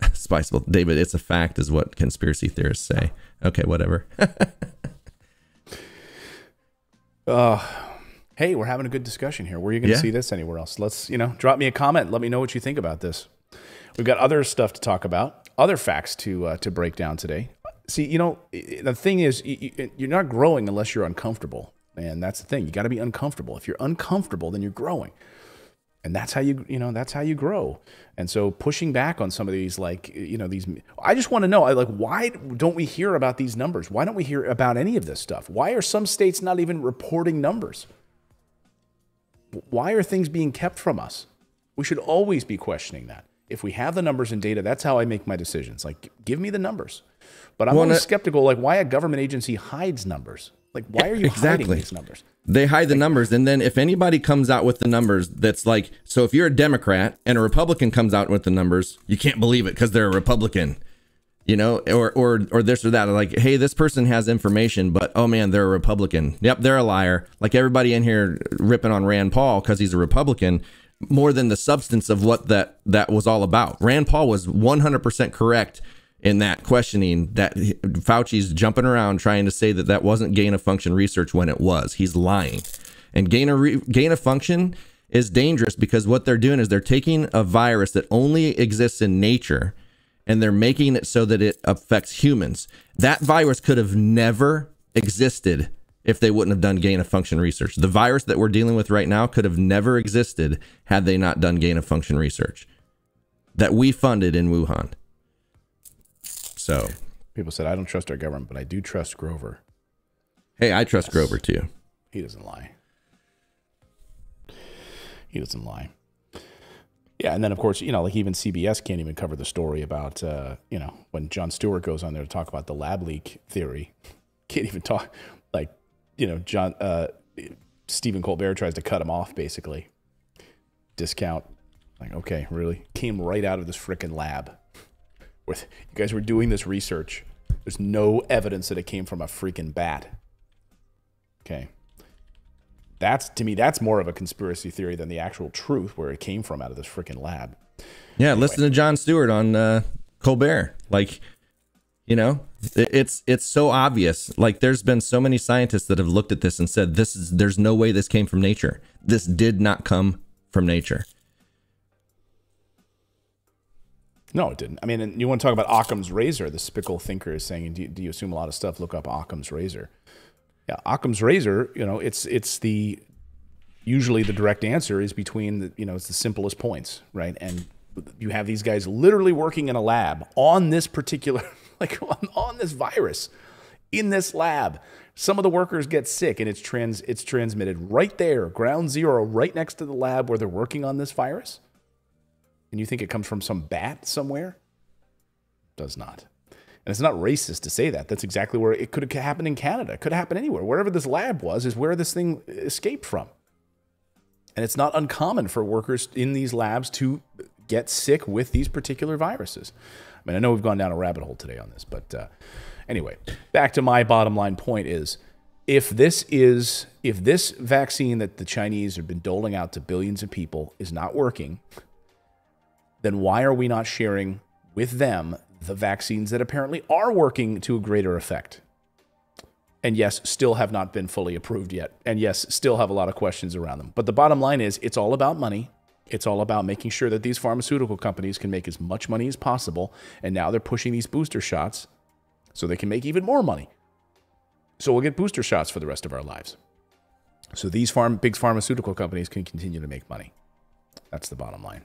Spiceful, David, it's a fact, is what conspiracy theorists say. Okay, whatever. uh, hey, we're having a good discussion here. Where are you going to yeah. see this anywhere else? Let's, you know, drop me a comment. Let me know what you think about this. We've got other stuff to talk about, other facts to uh, to break down today. See, you know, the thing is, you're not growing unless you're uncomfortable, and that's the thing. You got to be uncomfortable. If you're uncomfortable, then you're growing and that's how you you know that's how you grow. And so pushing back on some of these like you know these i just want to know like why don't we hear about these numbers? Why don't we hear about any of this stuff? Why are some states not even reporting numbers? Why are things being kept from us? We should always be questioning that. If we have the numbers and data that's how i make my decisions. Like give me the numbers. But i'm well, always skeptical like why a government agency hides numbers like, why are you exactly. hiding these numbers? They hide the numbers, and then if anybody comes out with the numbers, that's like, so if you're a Democrat and a Republican comes out with the numbers, you can't believe it because they're a Republican, you know, or or or this or that. Like, hey, this person has information, but oh man, they're a Republican. Yep, they're a liar. Like everybody in here ripping on Rand Paul because he's a Republican more than the substance of what that that was all about. Rand Paul was 100% correct in that questioning that Fauci's jumping around trying to say that that wasn't gain of function research when it was. He's lying. And gain of gain of function is dangerous because what they're doing is they're taking a virus that only exists in nature and they're making it so that it affects humans. That virus could have never existed if they wouldn't have done gain of function research. The virus that we're dealing with right now could have never existed had they not done gain of function research that we funded in Wuhan. So, People said, I don't trust our government, but I do trust Grover. hey, I trust Grover too. He doesn't lie. He doesn't lie. Yeah, and then of course, you know, like even CBS can't even cover the story about, uh, you know, when Jon Stewart goes on there to talk about the lab leak theory. Can't even talk, like, you know, John uh, Stephen Colbert tries to cut him off basically. Discount, like, okay, really came right out of this freaking lab. With you guys were doing this research. There's no evidence that it came from a freaking bat. Okay. That's to me, that's more of a conspiracy theory than the actual truth where it came from out of this freaking lab. Yeah, listen to Jon Stewart on uh, Colbert. Like, you know, it's it's so obvious. Like, there's been so many scientists that have looked at this and said, "This is there's no way this came from nature. This did not come from nature." No, it didn't. I mean, and you want to talk about Occam's razor? The spickle thinker is saying, do, do you assume a lot of stuff? Look up Occam's razor. Yeah, Occam's razor. You know, it's it's the usually the direct answer is between the you know it's the simplest points, right? And you have these guys literally working in a lab on this particular like on, on this virus in this lab. Some of the workers get sick and it's trans it's transmitted right there, ground zero, right next to the lab where they're working on this virus. And you think it comes from some bat somewhere? Does not. And it's not racist to say that. That's exactly where it could have happened in Canada. It could have happened anywhere. Wherever this lab was is where this thing escaped from. And it's not uncommon for workers in these labs to get sick with these particular viruses. I mean, I know we've gone down a rabbit hole today on this, but uh, anyway, back to my bottom line point is if this is if this vaccine that the Chinese have been doling out to billions of people is not working, then why are we not sharing with them the vaccines that apparently are working to a greater effect? And yes, still have not been fully approved yet. And yes, still have a lot of questions around them. But the bottom line is it's all about money. It's all about making sure that these pharmaceutical companies can make as much money as possible. And now they're pushing these booster shots so they can make even more money. So we'll get booster shots for the rest of our lives. So these farm, big pharmaceutical companies can continue to make money. That's the bottom line.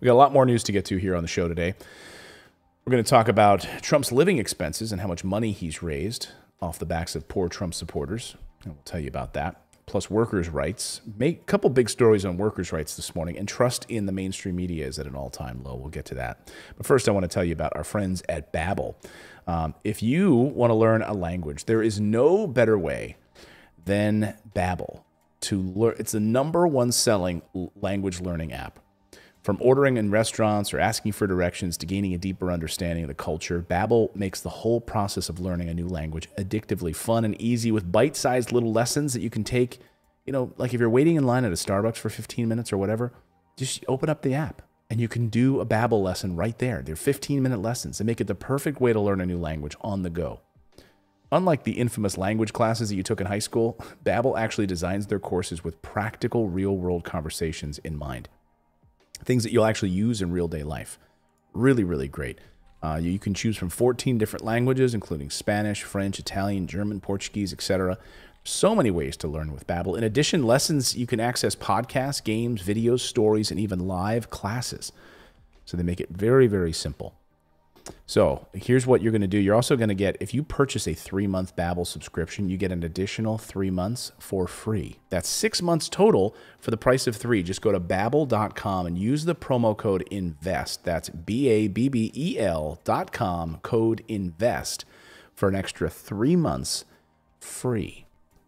We got a lot more news to get to here on the show today. We're going to talk about Trump's living expenses and how much money he's raised off the backs of poor Trump supporters. And we'll tell you about that. Plus, workers' rights. Make a couple big stories on workers' rights this morning, and trust in the mainstream media is at an all time low. We'll get to that. But first, I want to tell you about our friends at Babbel. Um, if you want to learn a language, there is no better way than Babbel to learn. It's the number one selling language learning app. From ordering in restaurants or asking for directions to gaining a deeper understanding of the culture, Babbel makes the whole process of learning a new language addictively fun and easy with bite-sized little lessons that you can take, you know, like if you're waiting in line at a Starbucks for 15 minutes or whatever, just open up the app and you can do a Babbel lesson right there. They're 15-minute lessons that make it the perfect way to learn a new language on the go. Unlike the infamous language classes that you took in high school, Babbel actually designs their courses with practical real-world conversations in mind things that you'll actually use in real day life. Really, really great. Uh, you can choose from 14 different languages, including Spanish, French, Italian, German, Portuguese, etc. So many ways to learn with Babbel. In addition, lessons you can access podcasts, games, videos, stories, and even live classes. So they make it very, very simple. So here's what you're going to do. You're also going to get, if you purchase a three month Babbel subscription, you get an additional three months for free. That's six months total for the price of three. Just go to babbel.com and use the promo code INVEST. That's B A B B E L dot com, code INVEST for an extra three months free.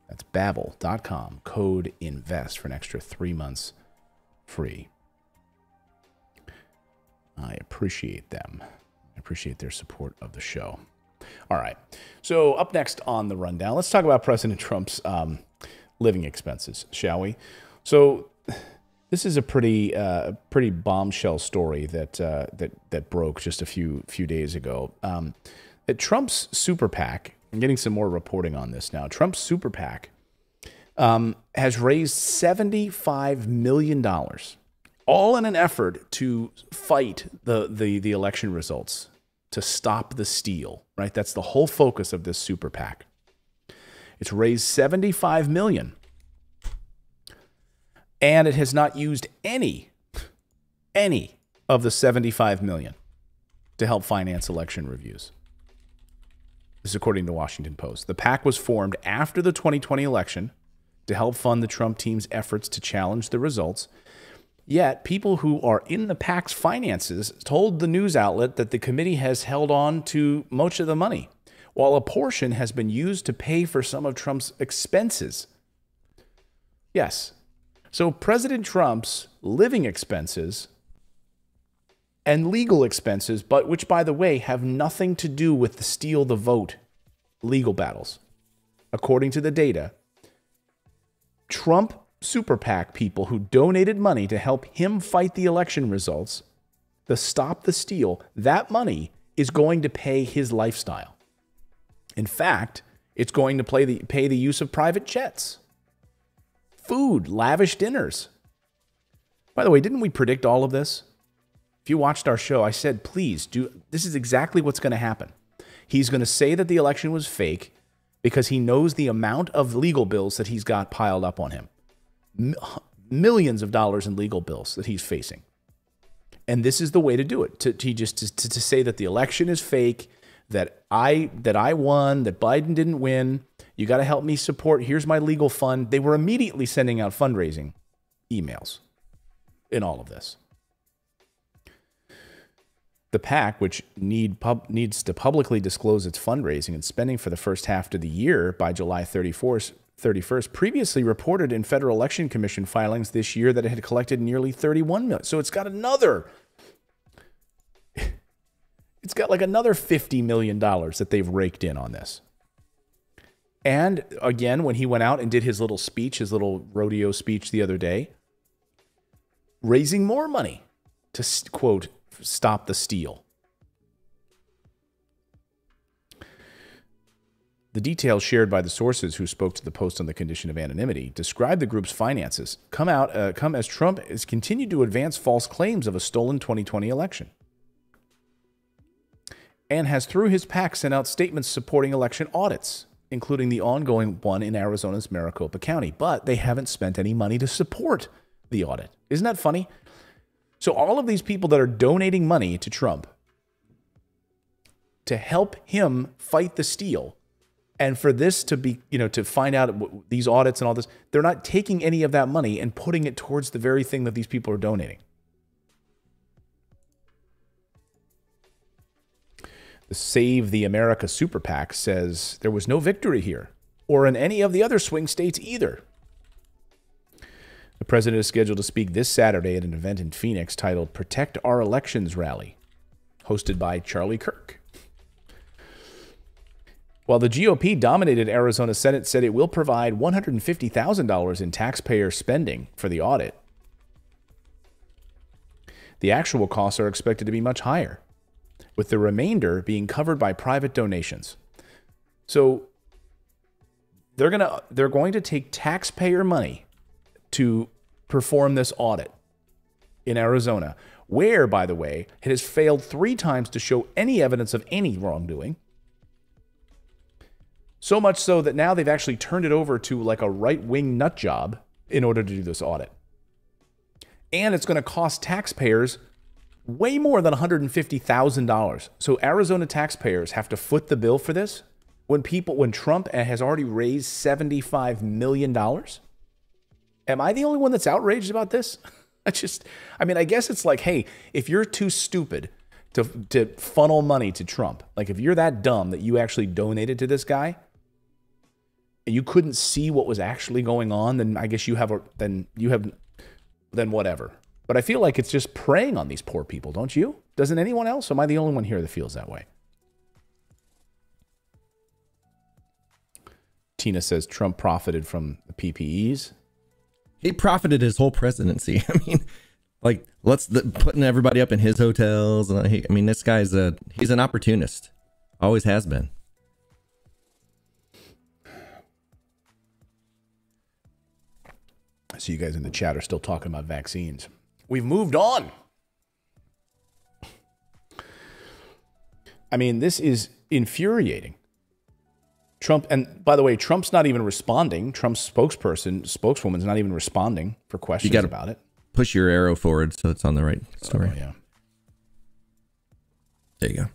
That's babbel.com, code INVEST for an extra three months free. I appreciate them. Appreciate their support of the show. All right. So, up next on the rundown, let's talk about President Trump's um, living expenses, shall we? So, this is a pretty, uh, pretty bombshell story that uh, that that broke just a few few days ago. Um, that Trump's super PAC. I'm getting some more reporting on this now. Trump's super PAC um, has raised seventy-five million dollars all in an effort to fight the, the, the election results, to stop the steal, right? That's the whole focus of this super PAC. It's raised 75 million. And it has not used any, any of the 75 million to help finance election reviews. This is according to Washington Post. The PAC was formed after the 2020 election to help fund the Trump team's efforts to challenge the results. Yet, people who are in the PAC's finances told the news outlet that the committee has held on to much of the money, while a portion has been used to pay for some of Trump's expenses. Yes. So, President Trump's living expenses and legal expenses, but which, by the way, have nothing to do with the steal the vote legal battles. According to the data, Trump super PAC people who donated money to help him fight the election results, the stop the steal, that money is going to pay his lifestyle. In fact, it's going to play the, pay the use of private jets, food, lavish dinners. By the way, didn't we predict all of this? If you watched our show, I said, please do. This is exactly what's going to happen. He's going to say that the election was fake because he knows the amount of legal bills that he's got piled up on him millions of dollars in legal bills that he's facing. And this is the way to do it. To, to just to, to say that the election is fake, that I that I won, that Biden didn't win. You got to help me support. Here's my legal fund. They were immediately sending out fundraising emails in all of this. The PAC, which need pub, needs to publicly disclose its fundraising and spending for the first half of the year by July 34th, 31st, previously reported in Federal Election Commission filings this year that it had collected nearly 31 million. So it's got another it's got like another 50 million dollars that they've raked in on this. And again, when he went out and did his little speech, his little rodeo speech the other day, raising more money to quote stop the steal. The details shared by the sources who spoke to the Post on the condition of anonymity describe the group's finances come out uh, come as Trump has continued to advance false claims of a stolen 2020 election, and has through his PAC sent out statements supporting election audits, including the ongoing one in Arizona's Maricopa County. But they haven't spent any money to support the audit. Isn't that funny? So all of these people that are donating money to Trump to help him fight the steal and for this to be, you know, to find out these audits and all this, they're not taking any of that money and putting it towards the very thing that these people are donating. The Save the America Super PAC says there was no victory here or in any of the other swing states either. The president is scheduled to speak this Saturday at an event in Phoenix titled Protect Our Elections Rally, hosted by Charlie Kirk. While the GOP dominated Arizona Senate said it will provide $150,000 in taxpayer spending for the audit, the actual costs are expected to be much higher, with the remainder being covered by private donations. So they're going to they're going to take taxpayer money to perform this audit in Arizona, where by the way, it has failed 3 times to show any evidence of any wrongdoing so much so that now they've actually turned it over to like a right wing nut job in order to do this audit. And it's going to cost taxpayers way more than $150,000. So Arizona taxpayers have to foot the bill for this when people when Trump has already raised 75 million dollars. Am I the only one that's outraged about this? I just I mean, I guess it's like, hey, if you're too stupid to to funnel money to Trump, like if you're that dumb that you actually donated to this guy, you couldn't see what was actually going on, then I guess you have a then you have then whatever. But I feel like it's just preying on these poor people, don't you? Doesn't anyone else? Am I the only one here that feels that way? Tina says Trump profited from the PPEs. He profited his whole presidency. I mean, like let's the, putting everybody up in his hotels, and I mean, this guy's a he's an opportunist, always has been. I see you guys in the chat are still talking about vaccines. We've moved on. I mean, this is infuriating. Trump, and by the way, Trump's not even responding. Trump's spokesperson, spokeswoman's not even responding for questions gotta- about it. Push your arrow forward so it's on the right oh, story. Oh, yeah. There you go.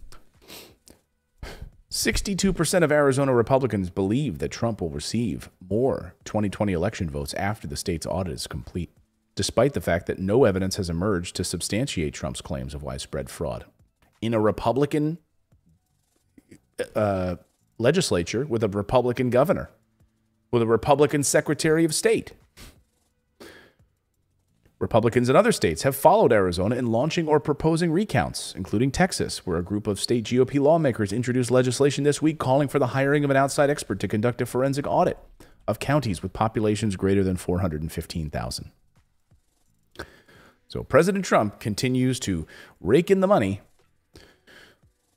62% of Arizona Republicans believe that Trump will receive more 2020 election votes after the state's audit is complete, despite the fact that no evidence has emerged to substantiate Trump's claims of widespread fraud. In a Republican uh, legislature with a Republican governor, with a Republican Secretary of State. Republicans in other states have followed Arizona in launching or proposing recounts, including Texas, where a group of state GOP lawmakers introduced legislation this week calling for the hiring of an outside expert to conduct a forensic audit of counties with populations greater than 415,000. So President Trump continues to rake in the money,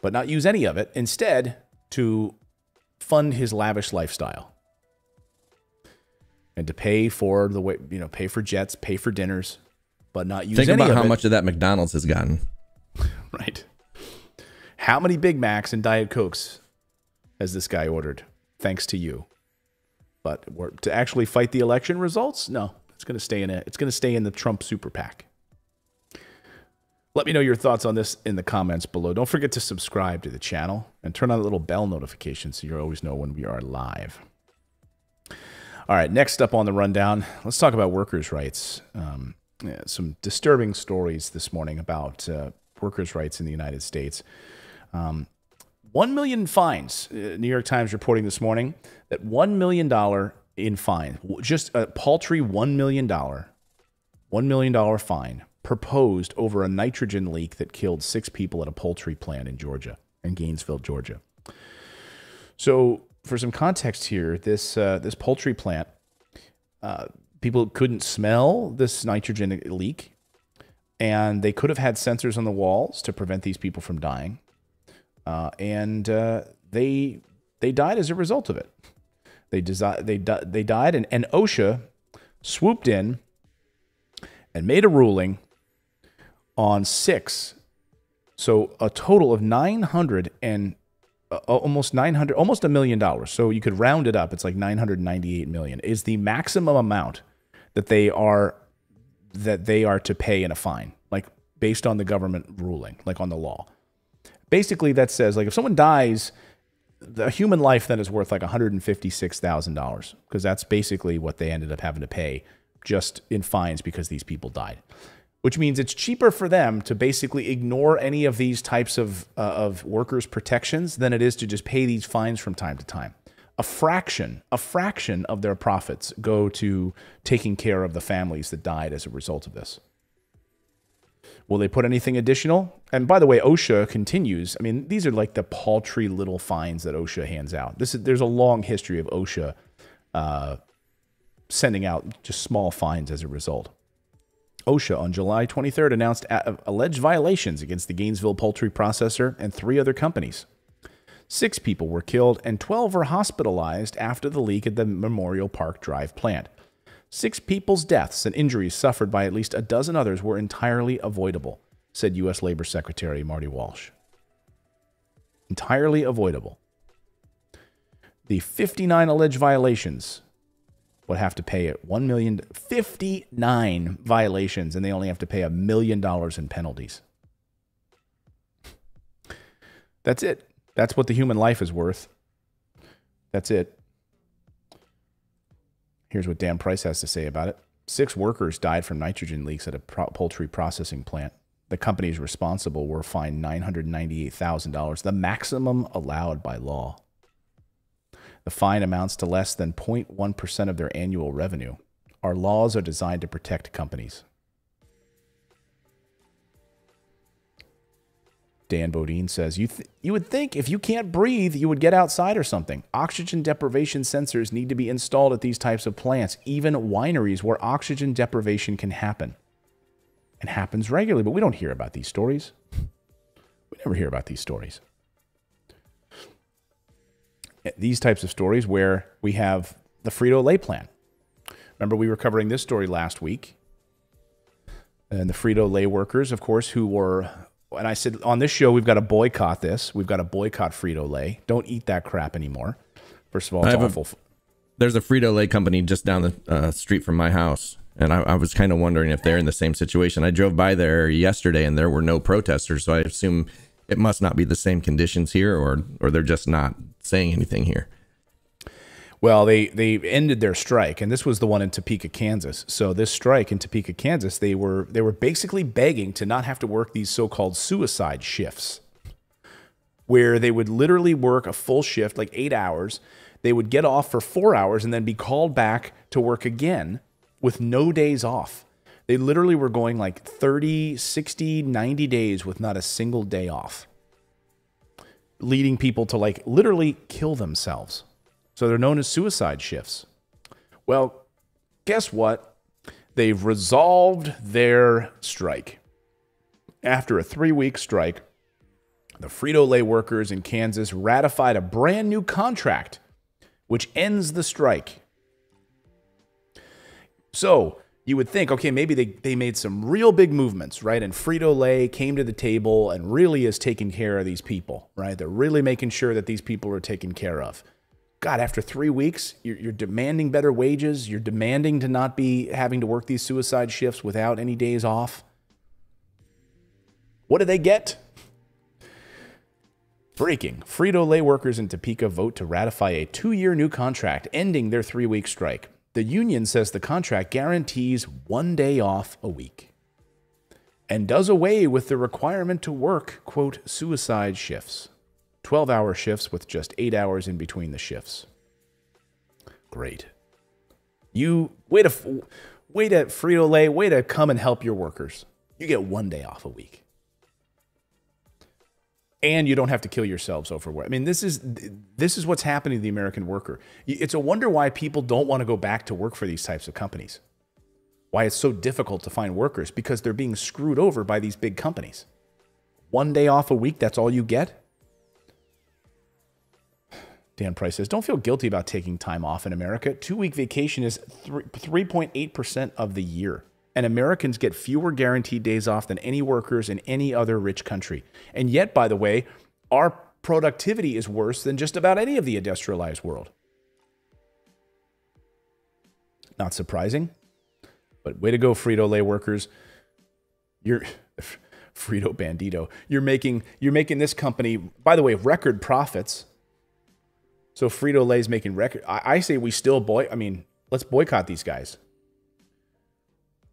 but not use any of it, instead, to fund his lavish lifestyle and to pay for the way you know pay for jets, pay for dinners, but not use Think about how it. much of that McDonald's has gotten. Right. How many Big Macs and Diet Cokes has this guy ordered? Thanks to you. But we're- to actually fight the election results, no. It's going to stay in it. It's going to stay in the Trump super PAC. Let me know your thoughts on this in the comments below. Don't forget to subscribe to the channel and turn on the little bell notification so you always know when we are live. All right, next up on the rundown, let's talk about workers' rights. Um, yeah, some disturbing stories this morning about uh, workers' rights in the United States. Um, one million fines. Uh, New York Times reporting this morning that one million dollar in fine, just a paltry one million dollar, one million dollar fine proposed over a nitrogen leak that killed six people at a poultry plant in Georgia, in Gainesville, Georgia. So, for some context here, this uh, this poultry plant, uh, people couldn't smell this nitrogen leak, and they could have had sensors on the walls to prevent these people from dying, uh, and uh, they they died as a result of it. They desi- they di- they died, and, and OSHA swooped in and made a ruling on six. So a total of nine hundred and Uh, uh, almost 900 almost a million dollars. So you could round it up. It's like 998 million. Is the maximum amount that they are that they are to pay in a fine like based on the government ruling like on the law. Basically that says like if someone dies the human life then is worth like $156,000 because that's basically what they ended up having to pay just in fines because these people died which means it's cheaper for them to basically ignore any of these types of, uh, of workers' protections than it is to just pay these fines from time to time. A fraction, a fraction of their profits go to taking care of the families that died as a result of this. Will they put anything additional? And by the way, OSHA continues. I mean, these are like the paltry little fines that OSHA hands out. This is there's a long history of OSHA uh, sending out just small fines as a result. OSHA on July 23rd announced alleged violations against the Gainesville poultry processor and three other companies. Six people were killed and 12 were hospitalized after the leak at the Memorial Park Drive plant. Six people's deaths and injuries suffered by at least a dozen others were entirely avoidable, said U.S. Labor Secretary Marty Walsh. Entirely avoidable. The 59 alleged violations would have to pay it 1 million 59 violations and they only have to pay a million dollars in penalties. That's it. That's what the human life is worth. That's it. Here's what Dan Price has to say about it. Six workers died from nitrogen leaks at a poultry processing plant. The companies responsible were fined $998,000, the maximum allowed by law. The fine amounts to less than 0.1% of their annual revenue. Our laws are designed to protect companies. Dan Bodine says, you, you would think if you can't breathe, you would get outside or something. Oxygen deprivation sensors need to be installed at these types of plants, even wineries where oxygen deprivation can happen. It happens regularly, but we don't hear about these stories. We never hear about these stories these types of stories where we have the Frito Lay plan. Remember, we were covering this story last week. and the Frito Lay workers, of course, who were. And I said on this show, we've got to boycott this. We've got to boycott Frito Lay. Don't eat that crap anymore. First of all, it's awful. A, there's a Frito Lay company just down the uh, street from my house, and I, I was kind of wondering if they're in the same situation. I drove by there yesterday, and there were no protesters, so I assume it must not be the same conditions here, or or they're just not saying anything here. Well, they they ended their strike, and this was the one in Topeka, Kansas. So this strike in Topeka, Kansas, they were they were basically begging to not have to work these so-called suicide shifts, where they would literally work a full shift, like eight hours. They would get off for four hours and then be called back to work again with no days off. They literally were going like 30, 60, 90 days with not a single day off, leading people to like literally kill themselves. So they're known as suicide shifts. Well, guess what? They've resolved their strike. After a three week strike, the Frito Lay workers in Kansas ratified a brand new contract which ends the strike. So you would think, okay, maybe they, they made some real big movements, right? And Frito Lay came to the table and really is taking care of these people, right? They're really making sure that these people are taken care of. God, after three weeks, you're, you're, demanding better wages. You're demanding to not be having to work these suicide shifts without any days off. What do they get? Breaking. Frito Lay workers in Topeka vote to ratify a two year new contract ending their three week strike. The union says the contract guarantees one day off a week and does away with the requirement to work, quote, suicide shifts. 12 hour shifts with just eight hours in between the shifts. Great. You wait to wait to Frito Lay, way to come and help your workers. You get one day off a week. And you don't have to kill yourselves over what. I mean, this is this is what's happening to the American worker. It's a wonder why people don't want to go back to work for these types of companies. Why it's so difficult to find workers because they're being screwed over by these big companies. One day off a week, that's all you get? Dan Price says, don't feel guilty about taking time off in America. Two week vacation is 3.8% of the year. And Americans get fewer guaranteed days off than any workers in any other rich country. And yet, by the way, our productivity is worse than just about any of the industrialized world. Not surprising, but way to go, Frito Lay workers. You're Frito Bandito. You're making you're making this company, by the way, record profits so Frito Lay's making record. I, I say we still boy. I mean, let's boycott these guys.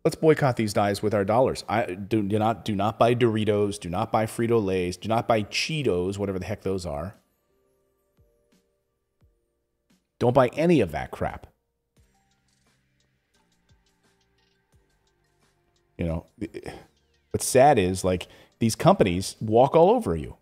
Let's boycott these guys with our dollars. I do, do not do not buy Doritos. Do not buy Frito Lay's. Do not buy Cheetos, whatever the heck those are. Don't buy any of that crap. You know, what's sad is like these companies walk all over you.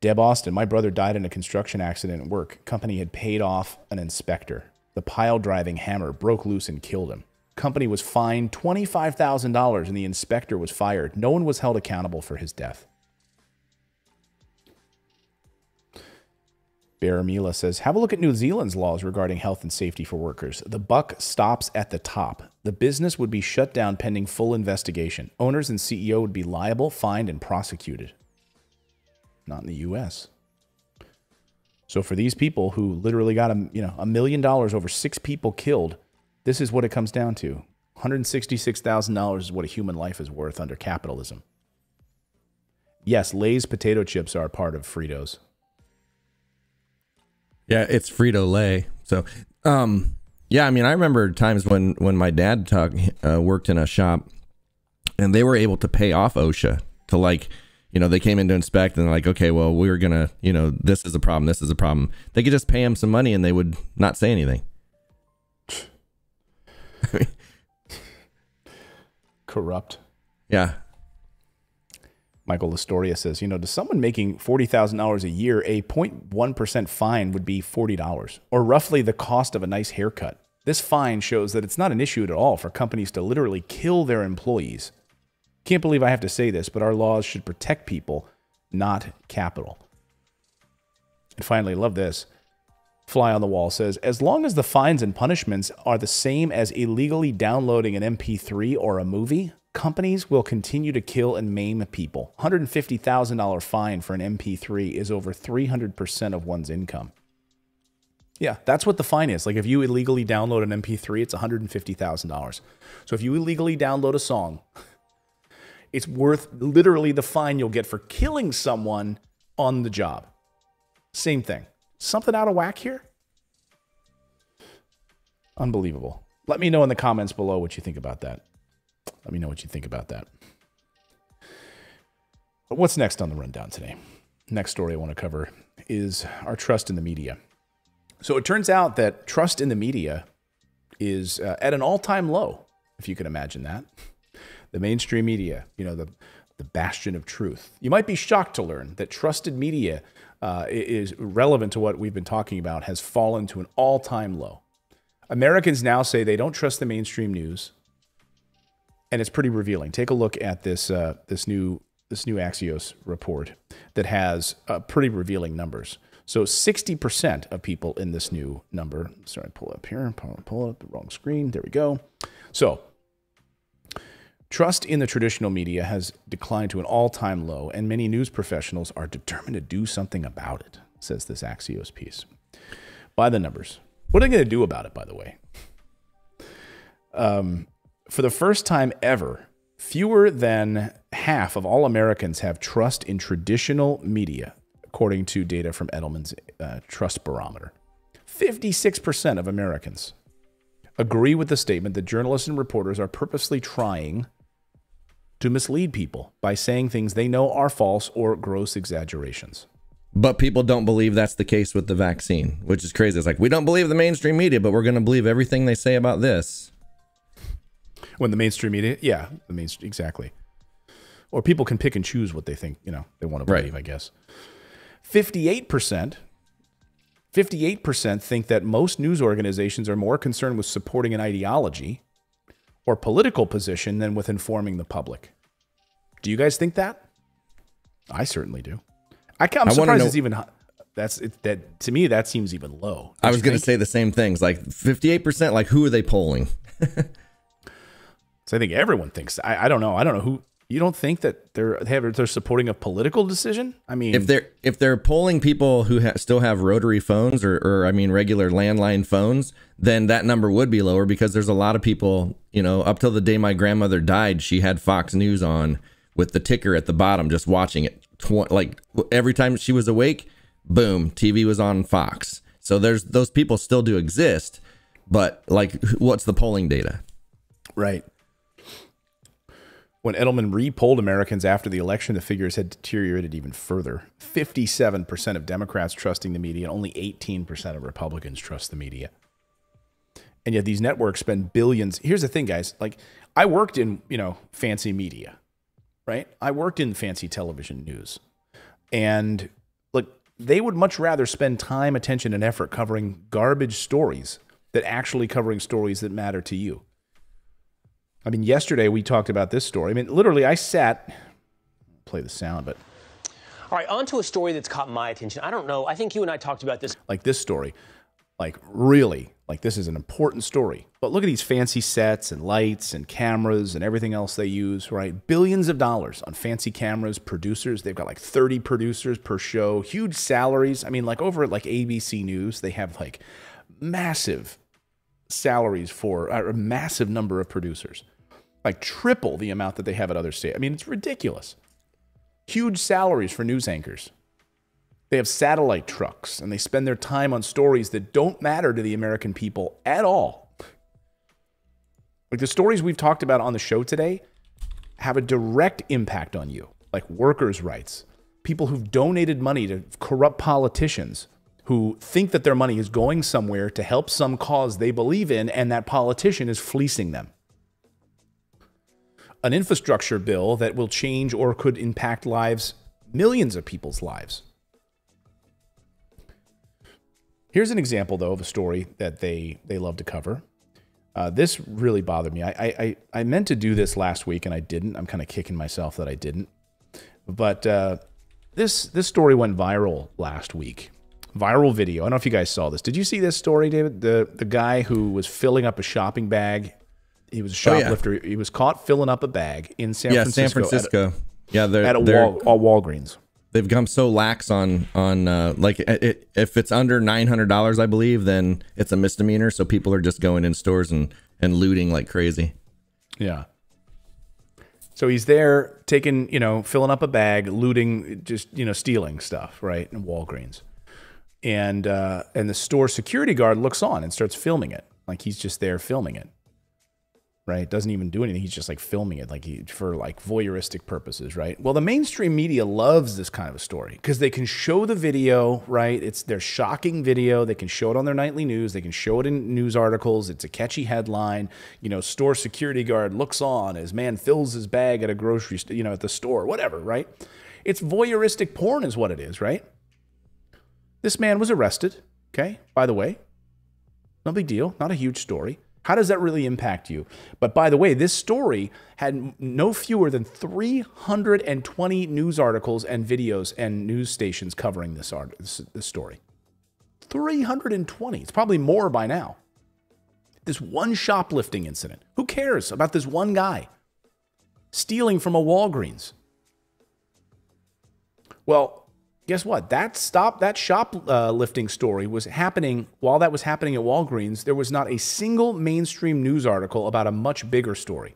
Deb Austin, my brother died in a construction accident at work. Company had paid off an inspector. The pile driving hammer broke loose and killed him. Company was fined $25,000 and the inspector was fired. No one was held accountable for his death. Baramila says, have a look at New Zealand's laws regarding health and safety for workers. The buck stops at the top. The business would be shut down pending full investigation. Owners and CEO would be liable, fined, and prosecuted not in the US. So for these people who literally got a, you know, a million dollars over six people killed, this is what it comes down to. $166,000 is what a human life is worth under capitalism. Yes, Lay's potato chips are part of Fritos. Yeah, it's Frito Lay. So, um, yeah, I mean, I remember times when when my dad talk, uh, worked in a shop, and they were able to pay off OSHA to like you know, they came in to inspect and like, okay, well, we're gonna, you know, this is a problem, this is a problem. They could just pay him some money and they would not say anything. Corrupt. Yeah. Michael Astoria says, you know, to someone making $40,000 a year, a 0.1% fine would be $40, or roughly the cost of a nice haircut. This fine shows that it's not an issue at all for companies to literally kill their employees can't believe I have to say this, but our laws should protect people, not capital. And finally, love this. Fly on the Wall says, as long as the fines and punishments are the same as illegally downloading an MP3 or a movie, Companies will continue to kill and maim people. $150,000 fine for an MP3 is over 300% of one's income. Yeah, that's what the fine is. Like if you illegally download an MP3, it's $150,000. So if you illegally download a song, it's worth literally the fine you'll get for killing someone on the job. Same thing. Something out of whack here? Unbelievable. Let me know in the comments below what you think about that. Let me know what you think about that. But what's next on the rundown today? Next story I want to cover is our trust in the media. So it turns out that trust in the media is uh, at an all time low, if you can imagine that. The mainstream media, you know, the, the bastion of truth. You might be shocked to learn that trusted media uh, is relevant to what we've been talking about, has fallen to an all time low. Americans now say they don't trust the mainstream news, and it's pretty revealing. Take a look at this uh, this new this new Axios report that has uh, pretty revealing numbers. So 60% of people in this new number, sorry, pull up here, pull, pull up the wrong screen. There we go. So trust in the traditional media has declined to an all-time low, and many news professionals are determined to do something about it, says this Axios piece. By the numbers. What are they going to do about it, by the way? Um, for the first time ever, fewer than half of all Americans have trust in traditional media, according to data from Edelman's uh, Trust Barometer. 56% of Americans agree with the statement that journalists and reporters are purposely trying to mislead people by saying things they know are false or gross exaggerations. But people don't believe that's the case with the vaccine, which is crazy. It's like, we don't believe the mainstream media, but we're going to believe everything they say about this. When the mainstream media, yeah, the mainstream, exactly. Or people can pick and choose what they think, you know, they want to believe, right. I guess. 58%, 58% think that most news organizations are more concerned with supporting an ideology or political position than with informing the public. Do you guys think that? I certainly do. I am surprised know, it's even that's it, that to me that seems even low. I was going to say the same things. Like 58%, like who are they polling? so I think everyone thinks. I, I don't know. I don't know who you don't think that they're they have, they're supporting a political decision? I mean, if they're if they're polling people who ha- still have rotary phones or, or I mean regular landline phones, then that number would be lower because there's a lot of people. You know, up till the day my grandmother died, she had Fox News on with the ticker at the bottom, just watching it. Tw- like every time she was awake, boom, TV was on Fox. So there's those people still do exist, but like, what's the polling data? Right. When Edelman repolled Americans after the election, the figures had deteriorated even further. 57% of Democrats trusting the media, and only 18% of Republicans trust the media. And yet these networks spend billions. Here's the thing, guys. Like I worked in, you know, fancy media, right? I worked in fancy television news. And look, they would much rather spend time, attention, and effort covering garbage stories than actually covering stories that matter to you. I mean, yesterday we talked about this story. I mean, literally, I sat, play the sound, but. All right, on to a story that's caught my attention. I don't know. I think you and I talked about this. Like this story. Like, really, like this is an important story. But look at these fancy sets and lights and cameras and everything else they use, right? Billions of dollars on fancy cameras, producers. They've got like 30 producers per show, huge salaries. I mean, like over at like ABC News, they have like massive salaries for a massive number of producers like triple the amount that they have at other states. I mean, it's ridiculous. Huge salaries for news anchors. They have satellite trucks and they spend their time on stories that don't matter to the American people at all. Like the stories we've talked about on the show today have a direct impact on you, like workers' rights, people who've donated money to corrupt politicians who think that their money is going somewhere to help some cause they believe in, and that politician is fleecing them an infrastructure bill that will change or could impact lives, millions of people's lives. Here's an example, though, of a story that they, they love to cover. Uh, this really bothered me. I, I, I meant to do this last week and I didn't. I'm kind of kicking myself that I didn't. But uh, this, this story went viral last week. Viral video. I don't know if you guys saw this. Did you see this story, David? The, the guy who was filling up a shopping bag He was a Oh, yeah. shoplifter. He was caught filling up a bag in San yeah, Francisco. San Francisco. yeah, they're, At, a, they're Wal, Walgreens. they've become so lax on on uh, like it, if it's under nine hundred dollars, I believe, then it's a misdemeanor. So people are just going in stores and and looting like crazy. Yeah. So he's there taking, you know, filling up a bag, looting, just you know, stealing stuff, right? In Walgreens, and uh, and the store security guard looks on and starts filming it, like he's just there filming it, right? Doesn't even do anything. He's just like filming it, like he for like voyeuristic purposes, right? Well, the mainstream media loves this kind of a story because they can show the video, right? It's their shocking video. They can show it on their nightly news. They can show it in news articles. It's a catchy headline. You know, store security guard looks on as man fills his bag at a grocery, st- you know, at the store, whatever, right? It's voyeuristic porn, is what it is, right? This man was arrested. Okay, by the way, no big deal, not a huge story. How does that really impact you? But by the way, this story had no fewer than 320 news articles and videos and news stations covering this, art, this, this story. 320. It's probably more by now. This one shoplifting incident. Who cares about this one guy stealing from a Walgreens? Well, guess what? That stop that shoplifting uh, story was happening while that was happening at Walgreens. There was not a single mainstream news article about a much bigger story,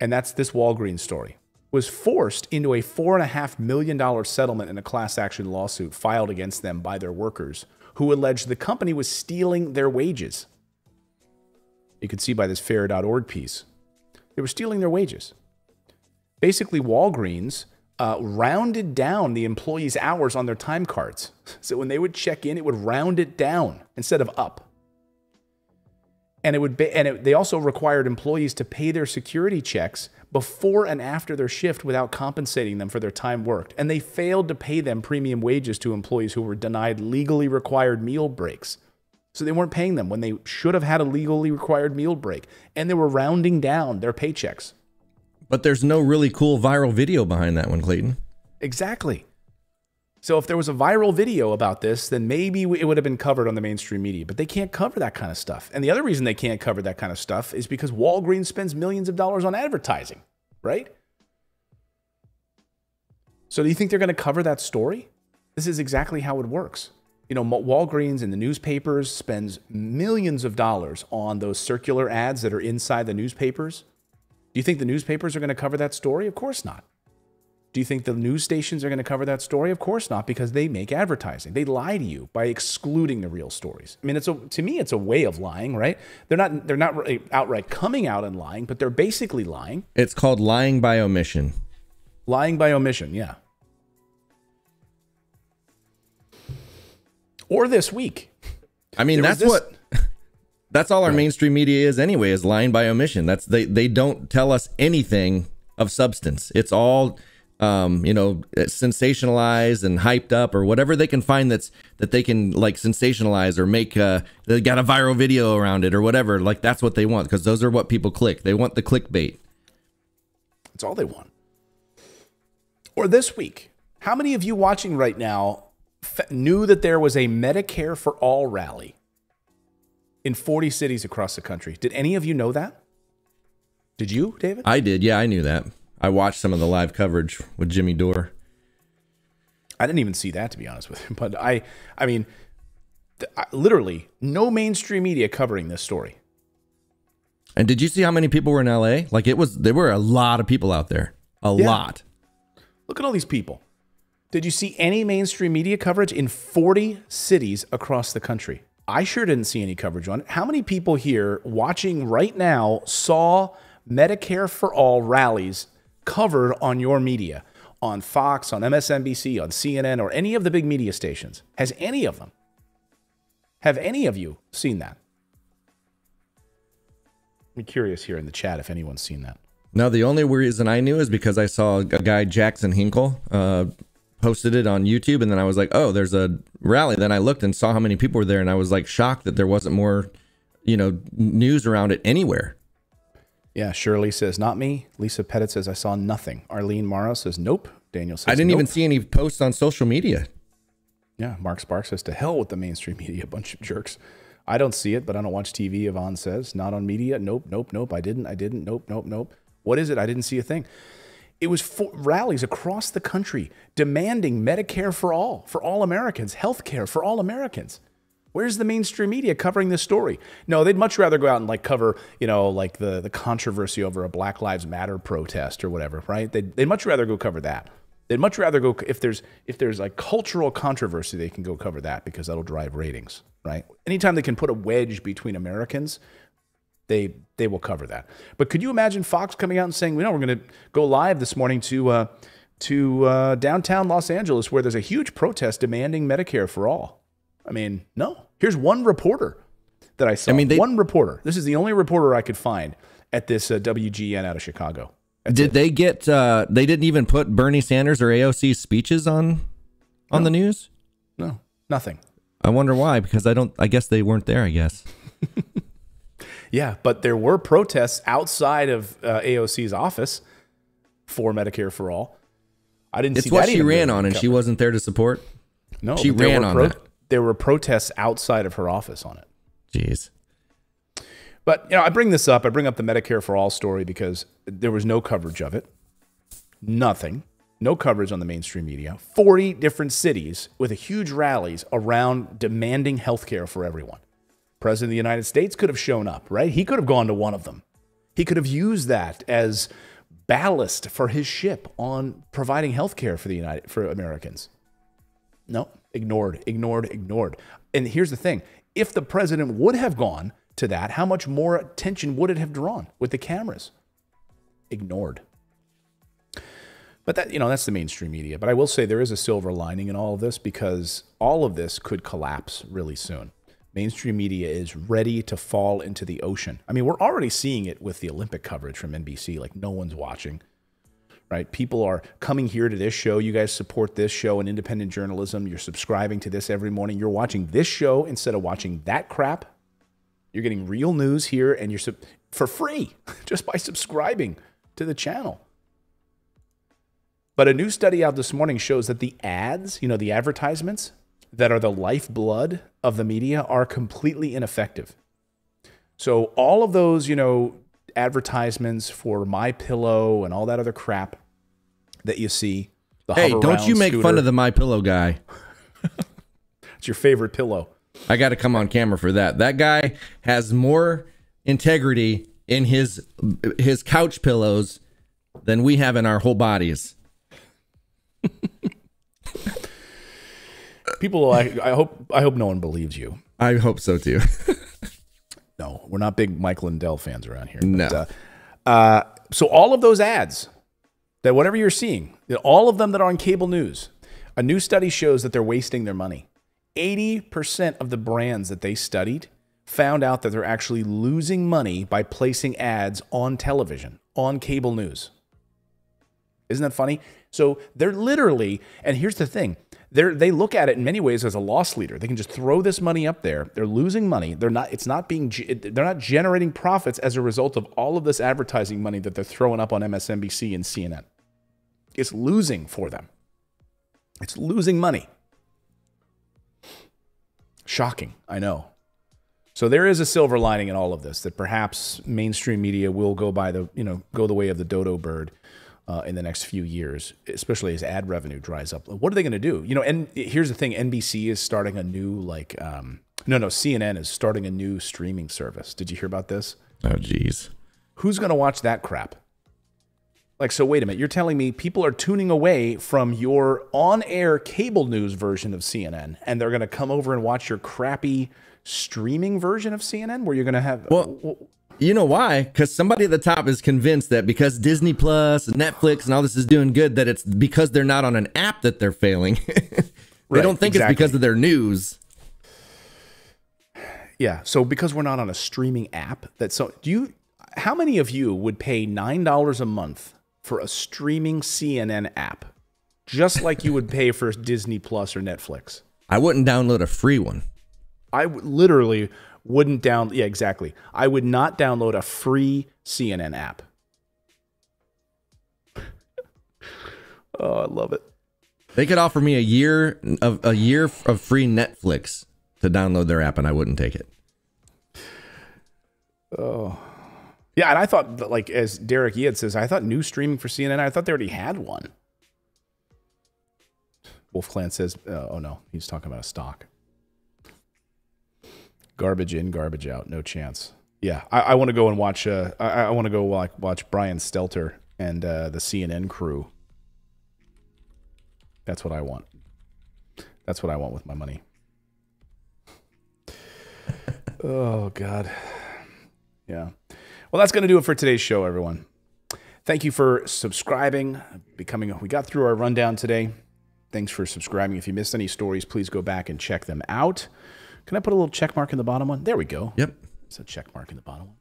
and that's this Walgreens story. Was forced into a four and a half million dollar settlement in a class action lawsuit filed against them by their workers, who alleged the company was stealing their wages. You can see by this fair.org piece, they were stealing their wages basically Walgreens uh, rounded down the employees' hours on their time cards. So when they would check in, it would round it down instead of up. And it would be, and it, they also required employees to pay their security checks before and after their shift without compensating them for their time worked. And they failed to pay them premium wages to employees who were denied legally required meal breaks. So they weren't paying them when they should have had a legally required meal break. And they were rounding down their paychecks. But there's no really cool viral video behind that one, Clayton. Exactly. So if there was a viral video about this, then maybe it would have been covered on the mainstream media, but they can't cover that kind of stuff. And the other reason they can't cover that kind of stuff is because Walgreens spends millions of dollars on advertising, right? So do you think they're going to cover that story? This is exactly how it works. You know, Walgreens and the newspapers spends millions of dollars on those circular ads that are inside the newspapers. Do you think the newspapers are going to cover that story? Of course not. Do you think the news stations are going to cover that story? Of course not, because they make advertising. They lie to you by excluding the real stories. I mean, it's a, to me, it's a way of lying, right? They're not they're not really outright coming out and lying, but they're basically lying. It's called lying by omission. Lying by omission, yeah. Or this week. I mean, There that's this- what that's all our mainstream media is anyway, is lying by omission. That's they they don't tell us anything of substance. It's all um, you know, sensationalized and hyped up or whatever they can find that's that they can like sensationalize or make uh they got a viral video around it or whatever. Like that's what they want because those are what people click. They want the clickbait. That's all they want. Or this week, how many of you watching right now f- knew that there was a Medicare for All rally in 40 cities across the country? Did any of you know that? Did you, David? I did, yeah, I knew that. I watched some of the live coverage with Jimmy Dore. I didn't even see that to be honest with you. But I, I mean, I- literally no mainstream media covering this story. And did you see how many people were in LA? Like it was there were a lot of people out there. A Yeah. lot. Look at all these people. Did you see any mainstream media coverage in 40 cities across the country? I sure didn't see any coverage on it. How many people here watching right now saw Medicare for All rallies covered on your media? On Fox, on MSNBC, on CNN, or any of the big media stations? Has any of them? Have any of you seen that? I'm curious here in the chat if anyone's seen that. No, the only reason I knew is because I saw a guy Jackson Hinkle uh, posted it on YouTube, and then I was like, "Oh, there's a rally." Then I looked and saw how many people were there, and I was like shocked that there wasn't more, you know, news around it anywhere. Yeah, Shirley says, not me. Lisa Pettit says, I saw nothing. Arlene Morrow says, nope. Daniel says, I didn't even see any posts on social media. Yeah, Mark Sparks says, to hell with the mainstream media, bunch of jerks. I don't see it, but I don't watch TV, Yvonne says. Not on media. Nope, nope, nope. I didn't. I didn't. Nope, nope, nope. What is it? I didn't see a thing. It was rallies across the country demanding Medicare for all, for all Americans, health care for all Americans. Where's the mainstream media covering this story? No, they'd much rather go out and like cover, you know, like the, the controversy over a Black Lives Matter protest or whatever, right? They'd, they'd much rather go cover that. They'd much rather go if there's if there's like cultural controversy, they can go cover that because that'll drive ratings, right? Anytime they can put a wedge between Americans, they they will cover that. But could you imagine Fox coming out and saying, "We know we're going to go live this morning to uh, to uh, downtown Los Angeles, where there's a huge protest demanding Medicare for all." I mean, no. Here's one reporter that I saw. I mean, they, one reporter. This is the only reporter I could find at this uh, WGN out of Chicago. That's Did it. they get? Uh, they didn't even put Bernie Sanders or AOC's speeches on on no. the news. No, nothing. I wonder why. Because I don't. I guess they weren't there. I guess. yeah, but there were protests outside of uh, AOC's office for Medicare for all. I didn't. See that. It's what she ran on, and she wasn't there to support. No, she ran on that. There were protests outside of her office on it. Jeez. But you know, I bring this up. I bring up the Medicare for All story because there was no coverage of it. Nothing. No coverage on the mainstream media. 40 different cities with huge rallies around demanding health care for everyone. President of the United States could have shown up, right? He could have gone to one of them. He could have used that as ballast for his ship on providing health care for the United for Americans. No, ignored, ignored, ignored. And here's the thing. If the president would have gone to that, how much more attention would it have drawn with the cameras? Ignored. But that, you know, that's the mainstream media. But I will say there is a silver lining in all of this because all of this could collapse really soon. Mainstream media is ready to fall into the ocean. I mean, we're already seeing it with the Olympic coverage from NBC, like no one's watching. Right? People are coming here to this show. You guys support this show and independent journalism. You're subscribing to this every morning. You're watching this show instead of watching that crap you're getting real news here and you're sub- for free just by subscribing to the channel. But a new study out this morning shows that the ads, you know, the advertisements that are the lifeblood of the media are completely ineffective. So all of those, you know, advertisements for my pillow and all that other crap that you see. hey, don't you make scooter. fun of the my pillow guy. it's your favorite pillow. I got to come on camera for that. That guy has more integrity in his his couch pillows than we have in our whole bodies. People, I, I hope I hope no one believes you. I hope so too. no, we're not big Mike Lindell fans around here. No. But, uh, uh, so all of those ads, that whatever you're seeing, all of them that are on cable news, a new study shows that they're wasting their money. 80% of the brands that they studied found out that they're actually losing money by placing ads on television, on cable news. Isn't that funny? So they're literally, and here's the thing, they they look at it in many ways as a loss leader. They can just throw this money up there. They're losing money. They're not. It's not being. They're not generating profits as a result of all of this advertising money that they're throwing up on MSNBC and CNN. It's losing for them. It's losing money. Shocking, I know. So there is a silver lining in all of this that perhaps mainstream media will go by the, you know, go the way of the dodo bird uh, in the next few years, especially as ad revenue dries up. What are they going to do? You know, and here's the thing: NBC is starting a new like, um, no, no, CNN is starting a new streaming service. Did you hear about this? Oh, geez. Who's going to watch that crap? Like, so wait a minute. You're telling me people are tuning away from your on air cable news version of CNN and they're going to come over and watch your crappy streaming version of CNN where you're going to have. Well, you know why? Because somebody at the top is convinced that because Disney Plus and Netflix and all this is doing good, that it's because they're not on an app that they're failing. they right, don't think exactly. it's because of their news. Yeah. So because we're not on a streaming app, that so do you? How many of you would pay nine dollars a month for a streaming CNN app, just like you would pay for Disney Plus or Netflix. I wouldn't download a free one. I literally wouldn't down. Yeah, exactly. I would not download a free CNN app. oh, I love it. They could offer me a year of a year of free Netflix to download their app, and I wouldn't take it. Oh. Yeah, and I thought, that, like, as Derek Yed says, I thought new streaming for CNN, I thought they already had one. Wolf Clan says, uh, oh no, he's talking about a stock. Garbage in, garbage out, no chance. Yeah, I, I want to go and watch. Uh, I, I want to go like watch Brian Stelter and uh, the CNN crew. That's what I want. That's what I want with my money. oh God. Yeah. Well, that's going to do it for today's show, everyone. Thank you for subscribing, becoming. We got through our rundown today. Thanks for subscribing. If you missed any stories, please go back and check them out. Can I put a little check mark in the bottom one? There we go. Yep. It's a check mark in the bottom one.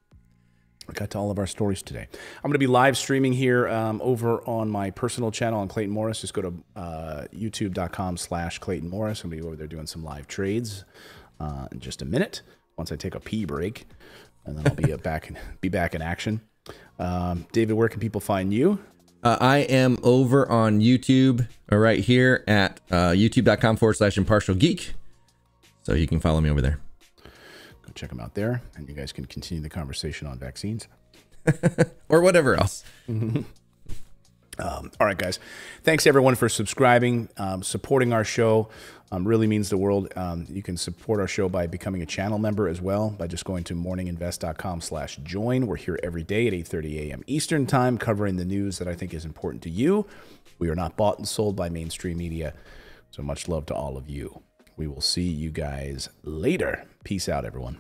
We got to all of our stories today. I'm going to be live streaming here um, over on my personal channel on Clayton Morris. Just go to uh, youtube.com slash Clayton Morris. I'm going to be over there doing some live trades uh, in just a minute once I take a pee break. And then I'll be back, in, be back in action. Um, David, where can people find you? Uh, I am over on YouTube uh, right here at uh, youtube.com forward slash impartial geek. So you can follow me over there. Go check them out there, and you guys can continue the conversation on vaccines. or whatever else. Um, all right, guys. Thanks everyone for subscribing, um, supporting our show. Um, really means the world. Um, you can support our show by becoming a channel member as well by just going to morninginvest.com/join. We're here every day at 8:30 a.m. Eastern Time, covering the news that I think is important to you. We are not bought and sold by mainstream media. So much love to all of you. We will see you guys later. Peace out, everyone.